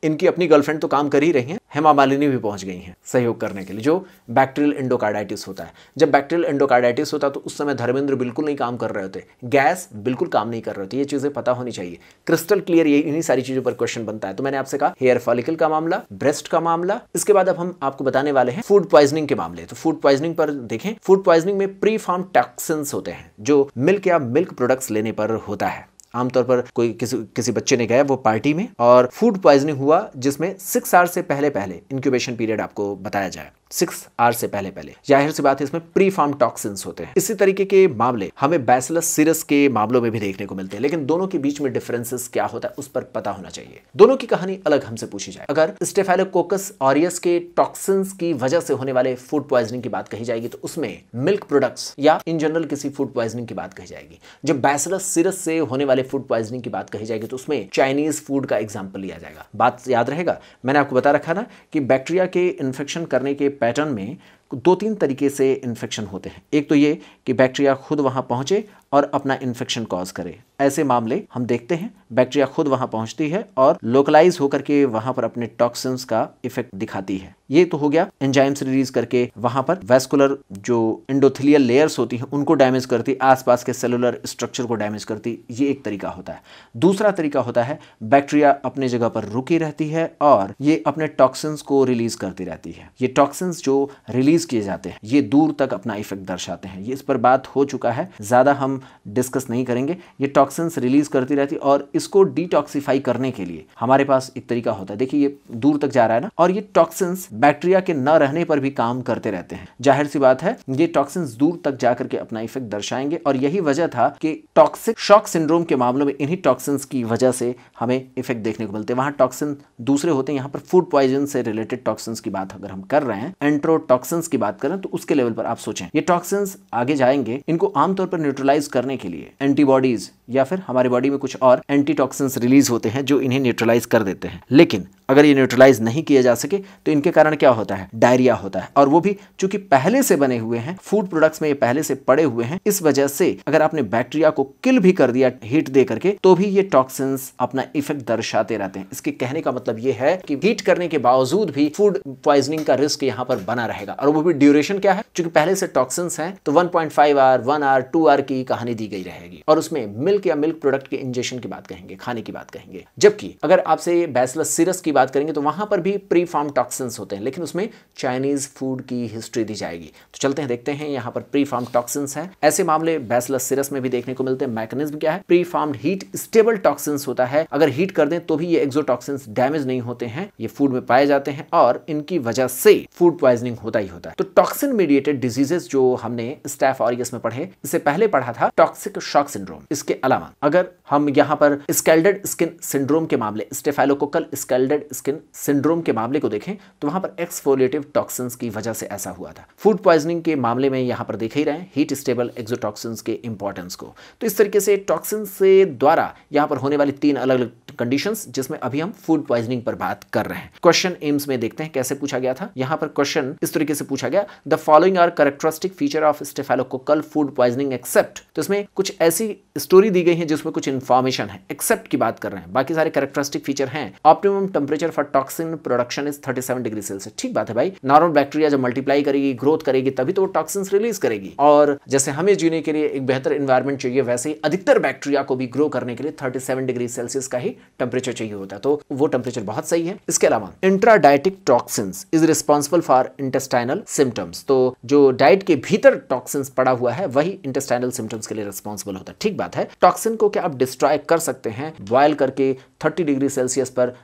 इनकी अपनी गर्लफ्रेंड तो काम कर ही रही हैं। हेमा मालिनी भी पहुँच गई हैं सहयोग करने के लिए, जो बैक्टीरियल इंडोकार्डाइटिस होता है। जब बैक्टीरियल इंडोकार्डाइटिस होता है तो उस समय धर्मेंद्र बिल्कुल नहीं काम कर रहे होते। गैस बिल्कुल काम नहीं कर रहे होते, ये चीज़ें पता होनी चाहिए। क्रिस्टल क्लियर ये इन्हीं सारी चीज़ों पर क्वेश्चन बनता है। तो मैंने आपसे कहा हेयर फॉलिकल का मामला ब्रेस्ट का मामला, इसके बाद अब हम आपको बताने वाले हैं फ़ूड पॉइजनिंग के मामले। तो फ़ूड पॉइजनिंग पर देखें फ़ूड पॉइजनिंग में प्री फॉर्म टॉक्सिन्स होते हैं, जो मिल्क या मिल्क प्रोडक्ट्स लेने पर होता है। आमतौर पर कोई किसी किसी बच्चे ने गया वो पार्टी में और फ़ूड पॉइजनिंग हुआ जिसमें सिक्स आवर्स से पहले पहले इंक्यूबेशन पीरियड आपको बताया जाए। सिक्स आवर से पहले पहले। ज़ाहिर सी बात है, इसमें प्री फार्म टॉक्सिन्स होते हैं। इसी तरीके के मामले हमें बैसलस सिरस के मामलों में भी देखने को मिलते हैं, लेकिन दोनों के बीच में डिफरेंसेस क्या होता है, उस पर पता होना चाहिए। दोनों की कहानी अलग हमसे पूछी जाए। अगर स्टेफेलोकोकस ऑरियस के टॉक्सिन्स की वजह से होने वाले फ़ूड पॉइजनिंग की बात कही जाएगी तो उसमें मिल्क प्रोडक्ट्स या इन जनरल किसी फ़ूड पॉइजनिंग की बात कही जाएगी। जब बैसलस सिरस से होने वाले फ़ूड पॉइजनिंग की बात कही जाएगी तो उसमें चाइनीज़ फ़ूड का एग्ज़ाम्पल लिया जाएगा। बात याद रहेगा? मैंने आपको बता रखा ना कि बैक्टीरिया के इन्फेक्शन करने के पैटर्न में दो तीन तरीके से इन्फेक्शन होते हैं। एक तो ये कि बैक्टीरिया खुद वहाँ पहुँचे और अपना इन्फेक्शन कॉज करे। ऐसे मामले हम देखते हैं। बैक्टीरिया खुद वहाँ पहुँचती है और लोकलाइज होकर के वहाँ पर अपने टॉक्सिन्स का इफ़ेक्ट दिखाती है। ये तो हो गया एंजाइम्स रिलीज़ करके वहाँ पर वेस्कुलर जो इंडोथिलियल लेयर्स होती हैं, उनको डैमेज करती, आसपास के सेलुलर स्ट्रक्चर को डैमेज करती। ये एक तरीका होता है। दूसरा तरीका होता है बैक्टीरिया अपने जगह पर रुकी रहती है और ये अपने टॉक्सिन्स को रिलीज़ करती रहती है। ये टॉक्सिन्स जो रिलीज़ किए जाते हैं। ये दूर तक अपना इफ़ेक्ट दर्शाते हैं। ये इस पर बात हो चुका है। ज़्यादा हम डिस्कस नहीं करेंगे। ये टॉक्सिन्स रिलीज़ करती रहती और इसको डिटॉक्सीफाई करने के लिए हमारे पास एक तरीका होता है। देखिए, ये दूर तक जा रहा है ना? और ये टॉक्सिन्स बैक्टीरिया के न रहने पर भी काम करते रहते हैं। ज़ाहिर सी बात है, ये टॉक्सिन्स दूर तक जाकर के अपना इफ़ेक्ट दर्शाएँगे और यही वजह था कि टॉक्सिक शॉक सिंड्रोम के मामलों में इन्हीं टॉक्सिन्स की वजह से हमें इफ़ेक्ट देखने को मिलते हैं। वहाँ टॉक्सिन दूसरे होते हैं। यहाँ पर फ़ूड पॉइजन से रिलेटेड टॉक्सिन्स की बात अगर हम कर रहे हैं एंट्रोटॉक्सिन्स की बात करें तो उसके लेवल पर आप सोचें। ये टॉक्सिन्स आगे जाएँगे इनको आमतौर पर न्यूट्रलाइज करने के लिए। एंटीबॉडीज या फिर हमारे बॉडी में कुछ और एंटीटॉक्सिन्स रिलीज़ होते हैं जो इन्हें न्यूट्रलाइज कर देते हैं। लेकिन अगर ये न्यूट्रलाइज नहीं किया जा सके तो इनके कारण क्या होता है? डायरिया होता है। और वो भी चूँकि पहले से बने हुए हैं फ़ूड प्रोडक्ट्स में ये पहले से पड़े हुए हैं, इस वजह से अगर आपने बैक्टीरिया को किल भी कर दिया हीट दे करके तो भी ये टॉक्सिन्स अपना इफ़ेक्ट दर्शाते रहते हैं। इसके कहने का मतलब ये है कि हीट करने के बावजूद भी फ़ूड पॉइजनिंग का रिस्क यहाँ पर बना रहेगा। और वो भी ड्यूरेशन क्या है? क्योंकि पहले से टॉक्सिन्स हैं तो 1.5 आवर 1 आवर 2 आवर की कहानी दी गई रहेगी। और उसमें मिल्क या मिल्क प्रोडक्ट के इंजेक्शन की बात कहेंगे, खाने की बात कहेंगे। जबकि अगर आपसे बैसलस सीरस की बात करेंगे तो वहाँ पर भी प्री फार्म टॉक्सिन्स होते हैं, लेकिन उसमें चाइनीज़ फ़ूड की हिस्ट्री दी जाएगी। तो चलते हैं, देखते हैं यहाँ पर प्री फार्म टॉक्सिन्स है। ऐसे मामले बैसलस सीरस में भी देखने को मिलते हैं। मैकेनिज्म क्या है? Pre farm heat stable toxins होता है। अगर हीट कर दें तो भी ये एक्सोटॉक्सिन्स डैमेज नहीं होते हैं। ये फ़ूड में पाए जाते हैं और इनकी वजह से फ़ूड प्वाइजनिंग होता ही होता है। तो टॉक्सिन मीडिएटेड डिजीजेस जो हमने स्टैफ ऑरियस में पढ़े, इससे पहले पढ़ा था टॉक्सिक शॉक सिंड्रोम इसके अलावा, अगर हम यहाँ पर स्केल्डेड स्किन सिंड्रोम के मामले स्टेफाइलोकोकल स्केल्डेड स्किन सिंड्रोम के मामले को देखें तो वहाँ पर एक्सफोलिएटिव टॉक्सिन्स की वजह से ऐसा हुआ था। फ़ूड प्वाइजनिंग के मामले में यहाँ पर देख ही रहे हीट स्टेबल एक्सोटॉक्सिन्स के इंपॉर्टेंस को। तो इस तरीके से टॉक्सिन से द्वारा यहाँ पर होने वाली तीन अलग अलग कंडीशंस जिसमें अभी हम फ़ूड प्वाइजनिंग पर बात कर रहे हैं। क्वेश्चन एम्स में देखते हैं, कैसे पूछा गया था? यहाँ पर क्वेश्चन इस तरीके से पूछा गया the following are characteristic feature of staphylococcal food poisoning except तो इसमें कुछ ऐसी स्टोरी दी गई है जिसमें कुछ इन्फॉर्मेशन है एक्सेप्ट की बात कर रहे हैं। बाकी सारे करेक्टरिस्टिक फीचर हैं। Optimum temperature for toxin production is 37 degree Celsius ठीक बात है भाई नॉर्मल बैक्टीरिया जब मल्टीप्लाई करेगी ग्रोथ करेगी, तभी तो वो टॉक्सिन रिलीज़ करेगी। और जैसे हमें जीने के लिए एक बेहतर इन्वायरमेंट चाहिए, वैसे ही अधिकतर बैक्टीरिया को भी ग्रो करने के लिए थर्टी डिग्री सेल्सियस का ही टेम्परेचर चाहिए होता है। तो वो टेम्परेचर बहुत सही है। इसके अलावा enterotoxic toxins is responsible for intestinal symptoms तो जो डाइट के भीतर टॉक्सिन्स पड़ा हुआ है, वही इंटेस्टाइनल सिम्टम्स के लिए रिस्पॉन्सिबल होता है। ठीक बात है? टॉक्सिन को क्या आप डिस्ट्रॉय कर सकते हैं? बॉयल करके 30 डिग्री सेल्सियस पर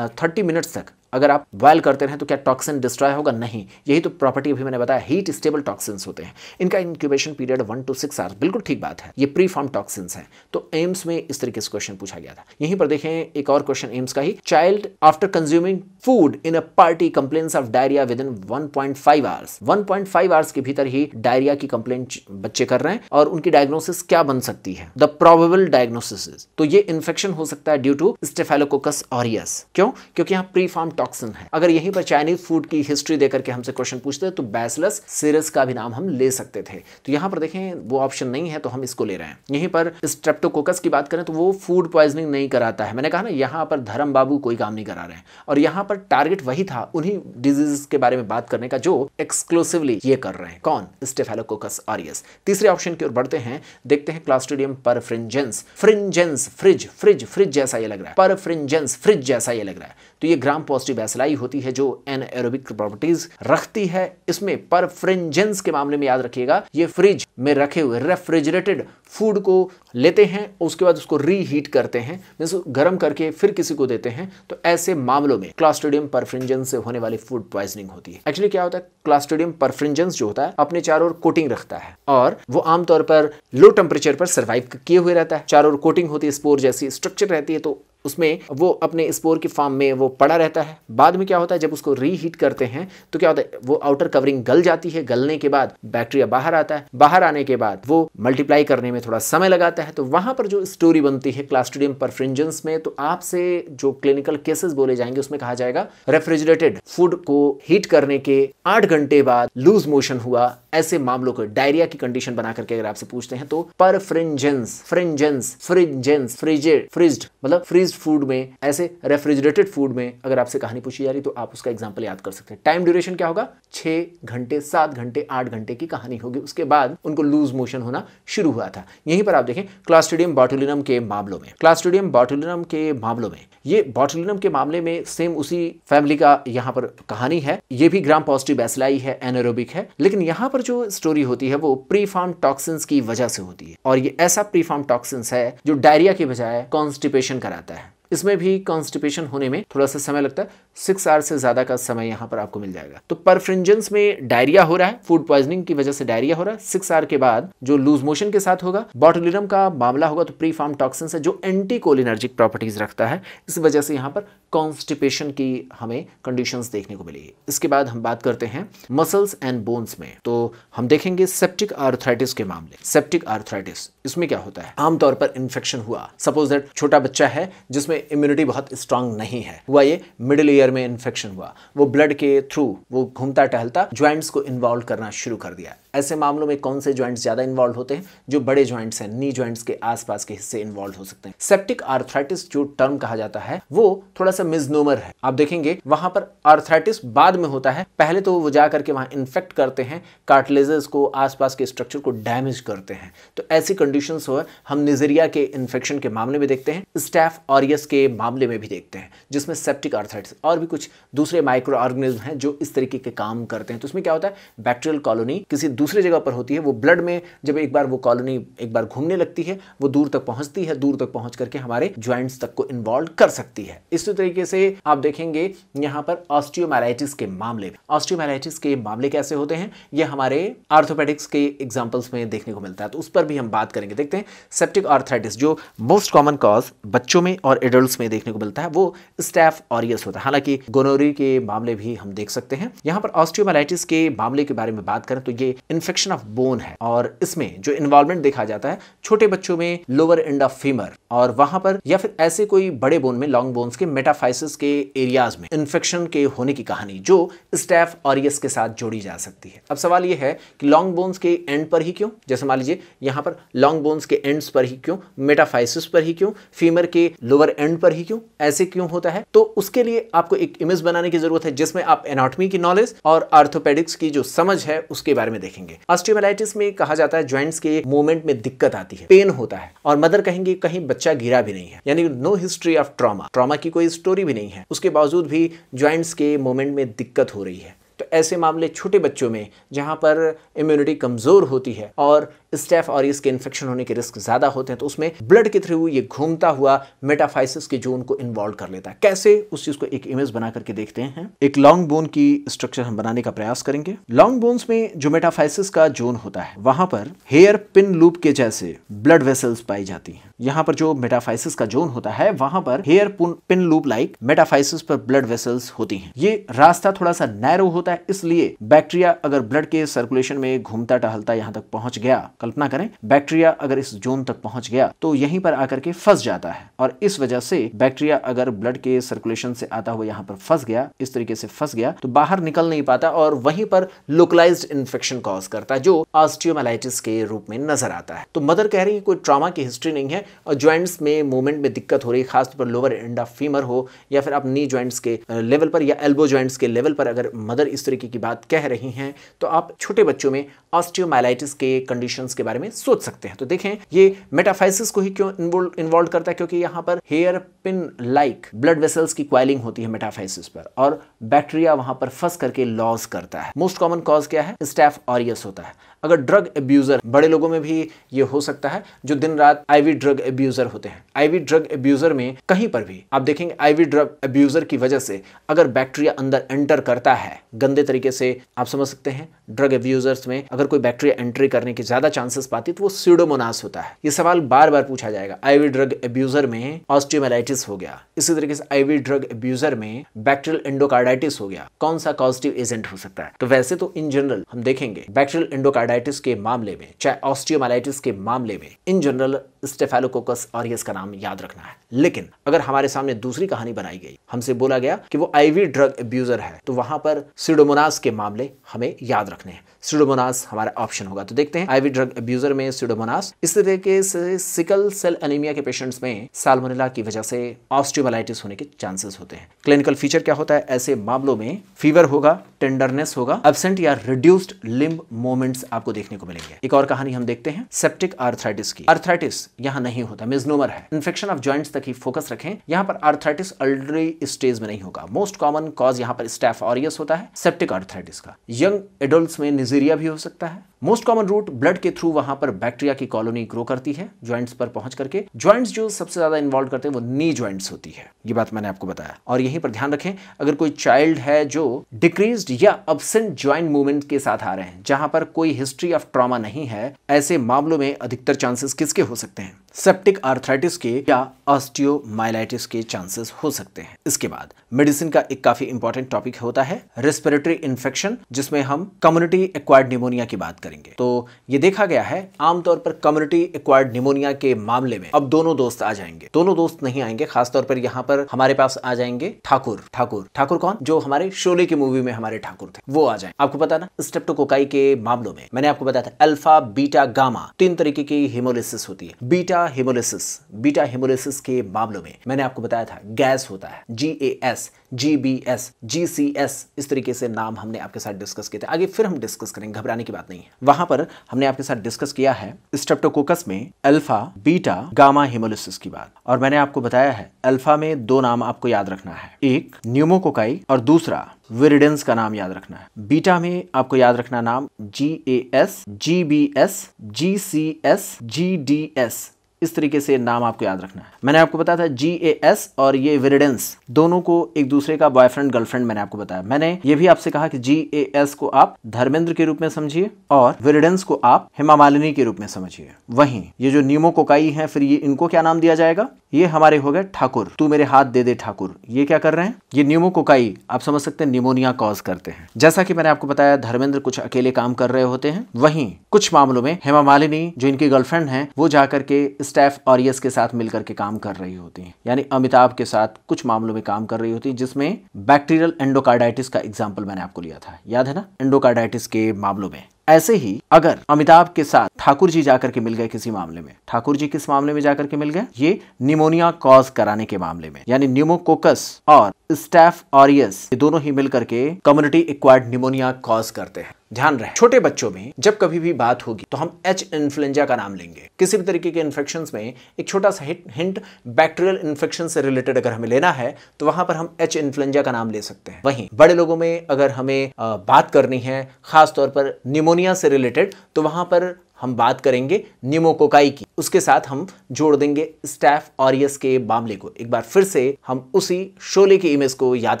थर्टी मिनट्स तक। अगर आप बॉयल करते रहे तो क्या टॉक्सिन डिस्ट्रॉय होगा? नहीं। यही तो प्रॉपर्टी अभी मैंने बताया हीट स्टेबल टॉक्सिन्स होते हैं। इनका incubation period one two six hours बिल्कुल ठीक बात है। ये प्री फॉर्म टॉक्सिन्स हैं। तो एम्स में इस तरीके से क्वेश्चन पूछा गया था। यहीं पर देखें, एक और क्वेश्चन एम्स का ही child after consuming food in a party complains of diarrhoea within 1.5 hours 1.5 hours के भीतर ही डायरिया की कंप्लेंट बच्चे कर रहे हैं और उनकी डायग्नोसिस क्या बन सकती है? द प्रोबेबल डायग्नोसिस तो ये इन्फेक्शन हो सकता है ड्यू टू स्टेफेलोकोकस ऑरियस क्यों? क्योंकि यहाँ प्री फॉर्म टॉक्सिन है। अगर यहीं पर चाइनीज़ फ़ूड की हिस्ट्री देकर के हमसे क्वेश्चन पूछते तो बैसलस सीरस का भी नाम हम ले सकते थे। तो यहाँ पर देखें, वो ऑप्शन नहीं है तो हम इसको ले रहे हैं। यहीं पर स्ट्रेप्टोकोकस की बात करें तो वो फ़ूड पॉइजनिंग नहीं कराता है। मैंने कहा ना, यहाँ पर धर्म बाबू कोई काम नहीं करा रहे हैं। और यहाँ पर टारगेट वही था उन्हीं डिज़ीज़ के बारे में बात करने का जो एक्सक्लूसिवली ये कर रहे हैं। कौन? स्टेफेलोकोकस ऑरियस तीसरे ऑप्शन की ओर बढ़ते हैं, देखते हैं clostridium perfringens fringens fridge fridge fridge जैसा ये लग रहा है। पर फ्रिंजेंस फ्रिज जैसा ये लग रहा है। तो ये ग्राम पॉजिटिव एसलाई होती है जो एन एरोबिक प्रॉपर्टीज़ रखती है। इसमें पर फ्रिंजेंस के मामले में याद रखिएगा, ये फ्रिज में रखे हुए रेफ्रिजरेटेड फ़ूड को लेते हैं, उसके बाद उसको रीहीट करते हैं मीन्स गर्म करके फिर किसी को देते हैं। तो ऐसे मामलों में क्लास्टोडियम परफ्रिंजेंस से होने वाली फ़ूड पॉइजनिंग होती है। एक्चुअली क्या होता है? क्लास्ट्रीडियम परफ्रिंजेंस जो होता है, अपने चारों ओर कोटिंग रखता है और वो आमतौर पर लो टेम्परेचर पर सर्वाइव किए हुए रहता है। चारों ओर कोटिंग होती है स्पोर जैसी स्ट्रक्चर रहती है तो उसमें वो अपने स्पोर की फॉर्म में वो पड़ा रहता है। बाद में क्या होता है, जब उसको रीहीट करते हैं तो क्या होता है, वो आउटर कवरिंग गल जाती है। गलने के बाद बैक्टीरिया बाहर आता है। बाहर आने के बाद वो मल्टीप्लाई करने में थोड़ा समय लगाता है। तो वहाँ पर जो स्टोरी बनती है क्लास्ट्रीडियम परफ्रिंजेंस में तो आपसे जो क्लिनिकल केसेस बोले जाएँगे, उसमें कहा जाएगा रेफ्रिजरेटेड फ़ूड को हीट करने के आठ घंटे बाद लूज मोशन हुआ। ऐसे मामलों को डायरिया की कंडीशन बना करके अगर आपसे पूछते हैं तो पर फ्रिंजेंस फ्रिंजेंस फ्रिंजेंस फ्रिजेड फ्रिज्ड मतलब फ्रीज फ़ूड में, ऐसे रेफ्रिजरेटेड फ़ूड में अगर आपसे कहानी पूछी जा रही तो आप उसका एग्ज़ाम्पल याद कर सकते हैं। टाइम ड्यूरेशन क्या होगा? छह घंटे, सात घंटे, आठ घंटे की कहानी होगी। उसके बाद उनको लूज मोशन होना शुरू हुआ था। यहीं पर आप देखें क्लास्ट्रीडियम बॉटुलिनम के मामलों में। क्लास्ट्रीडियम बॉटुलिनम के मामलों में ये बॉटुलिनम के मामले में सेम उसी फैमिली का यहाँ पर कहानी है। ये भी ग्राम पॉजिटिव एसलाई है एनरोबिक है। लेकिन यहाँ पर जो स्टोरी होती है वो प्रीफार्म टॉक्सिन्स की वजह से होती है। और ये ऐसा प्रीफार्म टॉक्सिन्स है जो डायरिया के बजाय कॉन्स्टिपेशन कराता है। इसमें भी कॉन्स्टिपेशन होने में थोड़ा सा समय लगता है। सिक्स आवर से ज़्यादा का समय यहाँ पर आपको मिल जाएगा। तो परफ्रिंजेंस में डायरिया हो रहा है, फ़ूड पॉइजनिंग की वजह से डायरिया हो रहा है। सिक्स आवर के बाद जो लूज मोशन के साथ होगा बॉटुलिनम का मामला होगा तो प्री फार्म टॉक्सिन है जो एंटी कोलिनर्जिक प्रॉपर्टीज़ रखता है, इस वजह से यहाँ पर कॉन्स्टिपेशन की हमें कंडीशन देखने को मिलेगी। इसके बाद हम बात करते हैं मसल्स एंड बोन्स में। तो हम देखेंगे सेप्टिक आर्थराइटिस के मामले। सेप्टिक आर्थराइटिस इसमें क्या होता है? आमतौर पर इन्फेक्शन हुआ। सपोज़ दैट छोटा बच्चा है जिसमें इम्यूनिटी बहुत स्ट्रांग नहीं है। हुआ ये मिडिल ईयर में इन्फेक्शन हुआ। वो ब्लड के थ्रू वो घूमता टहलता ज्वाइंट्स को इन्वॉल्व करना शुरू कर दिया। ऐसे मामलों में कौन से ज्वाइंट्स ज़्यादा इन्वॉल्व होते हैं? जो बड़े ज्वाइंट्स हैं नी ज्वाइंट्स के आसपास के हिस्से इन्वॉल्व हो सकते हैं। सेप्टिक आर्थराइटिस जो टर्म कहा जाता है, वो थोड़ा सा मिजनोमर है। आप देखेंगे, वहाँ पर आर्थराइटिस बाद में होता है। पहले तो वो जाकर के वहाँ इन्फेक्ट करते हैं कार्टिलेजेस को आसपास के स्ट्रक्चर को डैमेज करते हैं। तो ऐसी कंडीशन हम निजरिया के इन्फेक्शन के मामले में देखते हैं स्टैफ ऑरियस के मामले में भी देखते हैं, जिसमें सेप्टिक आर्थराइटिस और भी कुछ दूसरे माइक्रो ऑर्गेनिज्म हैं जो इस तरीके के काम करते हैं। तो उसमें क्या होता है? बैक्टीरियल कॉलोनी किसी दूसरे जगह पर होती है, वो ब्लड में जब एक बार वो कॉलोनी एक बार घूमने लगती है, वो दूर तक पहुँचती है, दूर तक पहुँच करके हमारे ज्वाइंट्स तक को इन्वॉल्व कर सकती है। इसी तरीके से आप देखेंगे यहाँ पर ऑस्टियोमैलाइटिस के मामले ऑस्टियोमैलाइटिस के मामले कैसे होते हैं, ये हमारे आर्थोपेडिक्स के एग्जाम्पल्स में देखने को मिलता है। तो उस पर भी हम बात करेंगे। देखते हैं सेप्टिक आर्थराइटिस जो मोस्ट कॉमन कॉज बच्चों में और एडल्ट में देखने को मिलता है, वो स्टैफ ऑरियस होता है। हालाँकि गोनोरी के मामले भी हम देख सकते हैं। यहाँ पर ऑस्टियोमैलाइटिस के मामले के बारे में बात करें तो ये इन्फेक्शन ऑफ़ बोन है। और इसमें जो इन्वॉल्वमेंट देखा जाता है, छोटे बच्चों में लोअर एंड ऑफ़ फीमर और वहाँ पर या फिर ऐसे कोई बड़े बोन में लॉन्ग बोन्स के मेटाफाइसिस के एरियाज़ में इन्फेक्शन के होने की कहानी जो स्टैफ ऑरियस के साथ जोड़ी जा सकती है। अब सवाल यह है कि लॉन्ग बोन्स के एंड पर ही क्यों? जैसे मान लीजिए, यहाँ पर लॉन्ग बोन्स के एंड्स पर ही क्यों? मेटाफाइसिस पर ही क्यों? फीमर के लोअर एंड पर ही क्यों? ऐसे क्यों होता है? तो उसके लिए आपको एक इमेज बनाने की ज़रूरत है, जिसमें आप एनाटॉमी की नॉलेज और आर्थोपेडिक्स की जो समझ है, उसके बारे में देखेंगे। ऑस्टियोमेलाइटिस में कहा जाता है ज्वाइंट्स के मूवमेंट में दिक्कत आती है पेन होता है और मदर कहेंगे कहीं बच्चा गिरा भी नहीं है, यानी no history of trauma trauma की कोई स्टोरी भी नहीं है, उसके बावजूद भी ज्वाइंट्स के मूवमेंट में दिक्कत हो रही है। तो ऐसे मामले छोटे बच्चों में जहाँ पर इम्यूनिटी कमज़ोर होती है और स्टेफ और इसके इन्फेक्शन होने के रिस्क ज़्यादा होते हैं तो उसमें ब्लड के थ्रू ये घूमता हुआ मेटाफाइसिस के जोन को इन्वॉल्व कर लेता है। कैसे? उस चीज़ को एक इमेज बना करके देखते हैं। एक लॉन्ग बोन की स्ट्रक्चर हम बनाने का प्रयास करेंगे। लॉन्ग बोन्स में जो मेटाफाइसिस का जोन होता है, वहाँ पर हेयर पिन लूप के जैसे ब्लड वेसल्स पाई जाती हैं। यहाँ पर जो मेटाफाइसिस का जोन होता है, वहाँ पर hair pin loop like metaphysis पर ब्लड वेसल्स होती हैं। ये रास्ता थोड़ा सा नैरो होता है, इसलिए बैक्टीरिया अगर ब्लड के सर्कुलेशन में घूमता टहलता यहाँ तक पहुँच गया कल्पना करें, बैक्टीरिया अगर इस जोन तक पहुँच गया तो यहीं पर आकर के फंस जाता है। और इस वजह से बैक्टीरिया अगर ब्लड के सर्कुलेशन से आता हुआ यहाँ पर फंस गया, इस तरीके से फंस गया तो बाहर निकल नहीं पाता और वहीं पर लोकलाइज्ड इन्फेक्शन कॉज करता है, जो ऑस्टियोमेलाइटिस के रूप में नज़र आता है। तो मदर कह रही है, कोई ट्रामा की हिस्ट्री नहीं है, और ज्वाइंट्स में मूवमेंट में दिक्कत हो रही है, खासतौर पर लोअर एंड ऑफ़ फीमर हो, या फिर आप नी ज्वाइंट्स के लेवल पर या एल्बो ज्वाइंट्स के लेवल पर अगर मदर इस तरीके की बात कह रही हैं तो आप छोटे बच्चों में ऑस्टियोमाइलाइटिस के कंडीशंस के बारे में सोच सकते हैं। तो देखें, ये मेटाफाइसिस को ही क्यों इन्वॉल्व करता है? क्योंकि यहाँ पर hair pin like blood vessels की क्वाइलिंग होती है मेटाफाइसिस पर और बैक्टीरिया वहाँ पर फंस करके लॉस करता है। मोस्ट कॉमन कॉज क्या है? स्टैफ ऑरियस होता है। अगर ड्रग एब्यूजर बड़े लोगों में भी ये हो सकता है, जो दिन रात आईवी ड्रग एब्यूजर होते हैं। आईवी ड्रग एब्यूजर में कहीं पर भी, आप देखेंगे आईवी ड्रग एब्यूजर की वजह से अगर बैक्टीरिया अंदर एंटर करता है, गंदे तरीके से आप समझ सकते हैं ड्रग एब्यूजर्स में अगर कोई बैक्टीरिया एंट्री करने के ज़्यादा चांसेस पाती तो वो सीडोमोनास होता है। ये सवाल बार बार पूछा जाएगा। आईवी ड्रग एब्यूजर में ऑस्टियोमेलाइटिस हो गया। इसी तरीके से आईवी ड्रग एब्यूजर में बैक्टीरियल एंडोकार्डाइटिस हो गया। कौन सा पॉजिटिव एजेंट हो सकता है? तो वैसे तो इन जनरल हम देखेंगे बैक्टीरियल एंडोकार्डाइटिस के मामले में, चाहे ऑस्टियोमाइलाइटिस के मामले में, इन जनरल स्टेफेलोकोकस ऑरियस का नाम याद रखना है। लेकिन अगर हमारे सामने दूसरी कहानी बनाई गई, हमसे बोला गया कि वो आईवी ड्रग एब्यूजर है तो वहाँ पर सिडोमोनास के मामले हमें याद रखने हैं। सिडोमोनास हमारा ऑप्शन होगा। तो देखते हैं आईवी ड्रग एब्यूजर में सिडोमोनास इस तरीके से सिकल सेल एनीमिया के पेशेंट्स में साल्मोनेला की वजह से ऑस्टियोमाइलाइटिस होने के चांसेस होते हैं। क्लिनिकल फीचर क्या होता है? ऐसे मामलों में फीवर होगा टेंडरनेस होगा एबसेंट या रिड्यूस्ड लिम्ब मोमेंट्स आपको देखने को मिलेंगे। एक और कहानी हम देखते हैं सेप्टिक आर्थराइटिस की। आर्थराइटिस यहाँ नहीं होता मिजनोमर है। इन्फेक्शन ऑफ़ ज्वाइंट्स तक ही फोकस रखें, यहाँ पर आर्थराइटिस अल्डरी स्टेज में नहीं होगा। मोस्ट कॉमन कॉज यहाँ पर स्टेफ ऑरियस होता है सेप्टिक आर्थराइटिस का। यंग एडल्ट में निजीरिया भी हो सकता है। मोस्ट कॉमन रूट ब्लड के थ्रू वहाँ पर बैक्टीरिया की कॉलोनी ग्रो करती है ज्वाइंट्स पर पहुँच करके। ज्वाइंट्स जो सबसे ज़्यादा इन्वॉल्व करते हैं, वो नी ज्वाइंट्स होती है। ये बात मैंने आपको बताया। और यहीं पर ध्यान रखें, अगर कोई चाइल्ड है जो डिक्रीज या अबसेंट ज्वाइंट मूवमेंट के साथ आ रहे हैं, जहाँ पर कोई हिस्ट्री ऑफ़ ट्रॉमा नहीं है, ऐसे मामलों में अधिकतर चांसेस किसके हो सकते हैं? सेप्टिक आर्थराइटिस के या ऑस्टियोमाइलाइटिस के चांसेस हो सकते हैं। इसके बाद मेडिसिन का एक काफ़ी इंपॉर्टेंट टॉपिक होता है रेस्पिरेटरी इन्फेक्शन जिसमें हम कम्युनिटी एक्वायर्ड निमोनिया की बात करेंगे। तो ये देखा गया है, आमतौर पर कम्युनिटी एक्वायर्ड निमोनिया के मामले में अब दोनों दोस्त आ जाएँगे। दोनों दोस्त नहीं आएँगे, खासतौर पर यहाँ पर हमारे पास आ जाएँगे ठाकुर। ठाकुर। ठाकुर कौन? जो हमारे शोले की मूवी में हमारे ठाकुर थे। वो आ जाए। आपको पता ना स्टेप्टोकोकाई के मामलों में, मैंने आपको बताया था अल्फ़ा बीटा गामा तीन तरीके की हिमोलिसिस होती है। बीटा हिमोलिसिस बीटा हिमोलिसिस के मामलों में मैंने आपको बताया था गैस होता है G A S G B S G C S इस तरीके से नाम हमने आपके साथ डिस्कस किए थे। आगे फिर हम डिस्कस करेंगे, घबराने की बात नहीं है। वहाँ पर हमने आपके साथ डिस्कस किया है स्ट्रेप्टोकोकस में अल्फ़ा बीटा गामा हिमोलिसिस की बात। और मैंने आपको बताया है अल्फ़ा में दो नाम आपको याद रखना है। एक न्यूमोकोकाई और दूसरा विरिडेंस का नाम याद रखना है। बीटा में आपको याद रखना नाम G A S G B S G C S G D S इस तरीके से नाम आपको याद रखना है। मैंने आपको बताया था जी ए एस और ये विरिडेंस दोनों को एक दूसरे का बॉयफ्रेंड गर्लफ्रेंड मैंने आपको बताया। मैंने ये भी आपसे कहा कि जी ए एस को आप धर्मेंद्र के रूप में समझिए और विरिडेंस को आप हेमा मालिनी के रूप में समझिए। वहीं ये जो नीमो कोकाई है, फिर ये इनको क्या नाम दिया जाएगा? ये हमारे हो गए ठाकुर। तू मेरे हाथ दे दे ठाकुर। ये क्या कर रहे हैं? ये न्यूमो कोकाई आप समझ सकते हैं, निमोनिया कॉज करते हैं। जैसा कि मैंने आपको बताया, धर्मेंद्र कुछ अकेले काम कर रहे होते हैं। वहीं कुछ मामलों में हेमा मालिनी जो इनकी गर्लफ्रेंड है, वो जाकर के स्टेफ और यस के साथ मिलकर के काम कर रही होती हैं। यानी अमिताभ के साथ कुछ मामलों में काम कर रही होती है, जिसमें बैक्टीरियल एंडोकार्डाइटिस का एग्ज़ाम्पल मैंने आपको लिया था। याद है ना? एंडोकार्डाइटिस के मामलों में। ऐसे ही अगर अमिताभ के साथ ठाकुर जी जाकर के मिल गए किसी मामले में, ठाकुर जी किस मामले में जाकर के मिल गए? ये निमोनिया कॉज कराने के मामले में। यानी न्यूमोकोकस और स्टैफ ऑरियस ये दोनों ही मिलकर के कम्युनिटी एक्वायर्ड निमोनिया कॉज करते हैं। ध्यान रहे। छोटे बच्चों में जब कभी भी बात होगी तो हम एच इन्फ्लुएंजा का नाम लेंगे। किसी भी तरीके के इन्फेक्शन में एक छोटा सा हिंट बैक्टीरियल इन्फेक्शन से रिलेटेड अगर हमें लेना है तो वहाँ पर हम एच इन्फ्लुएंजा का नाम ले सकते हैं। वहीं, बड़े लोगों में अगर हमें बात करनी है, खासतौर पर निमोनिया से रिलेटेड तो वहाँ पर हम बात करेंगे निमोकोकाई की। उसके साथ हम जोड़ देंगे स्टैफ ऑरियस के मामले को। एक बार फिर से हम उसी शोले की इमेज को याद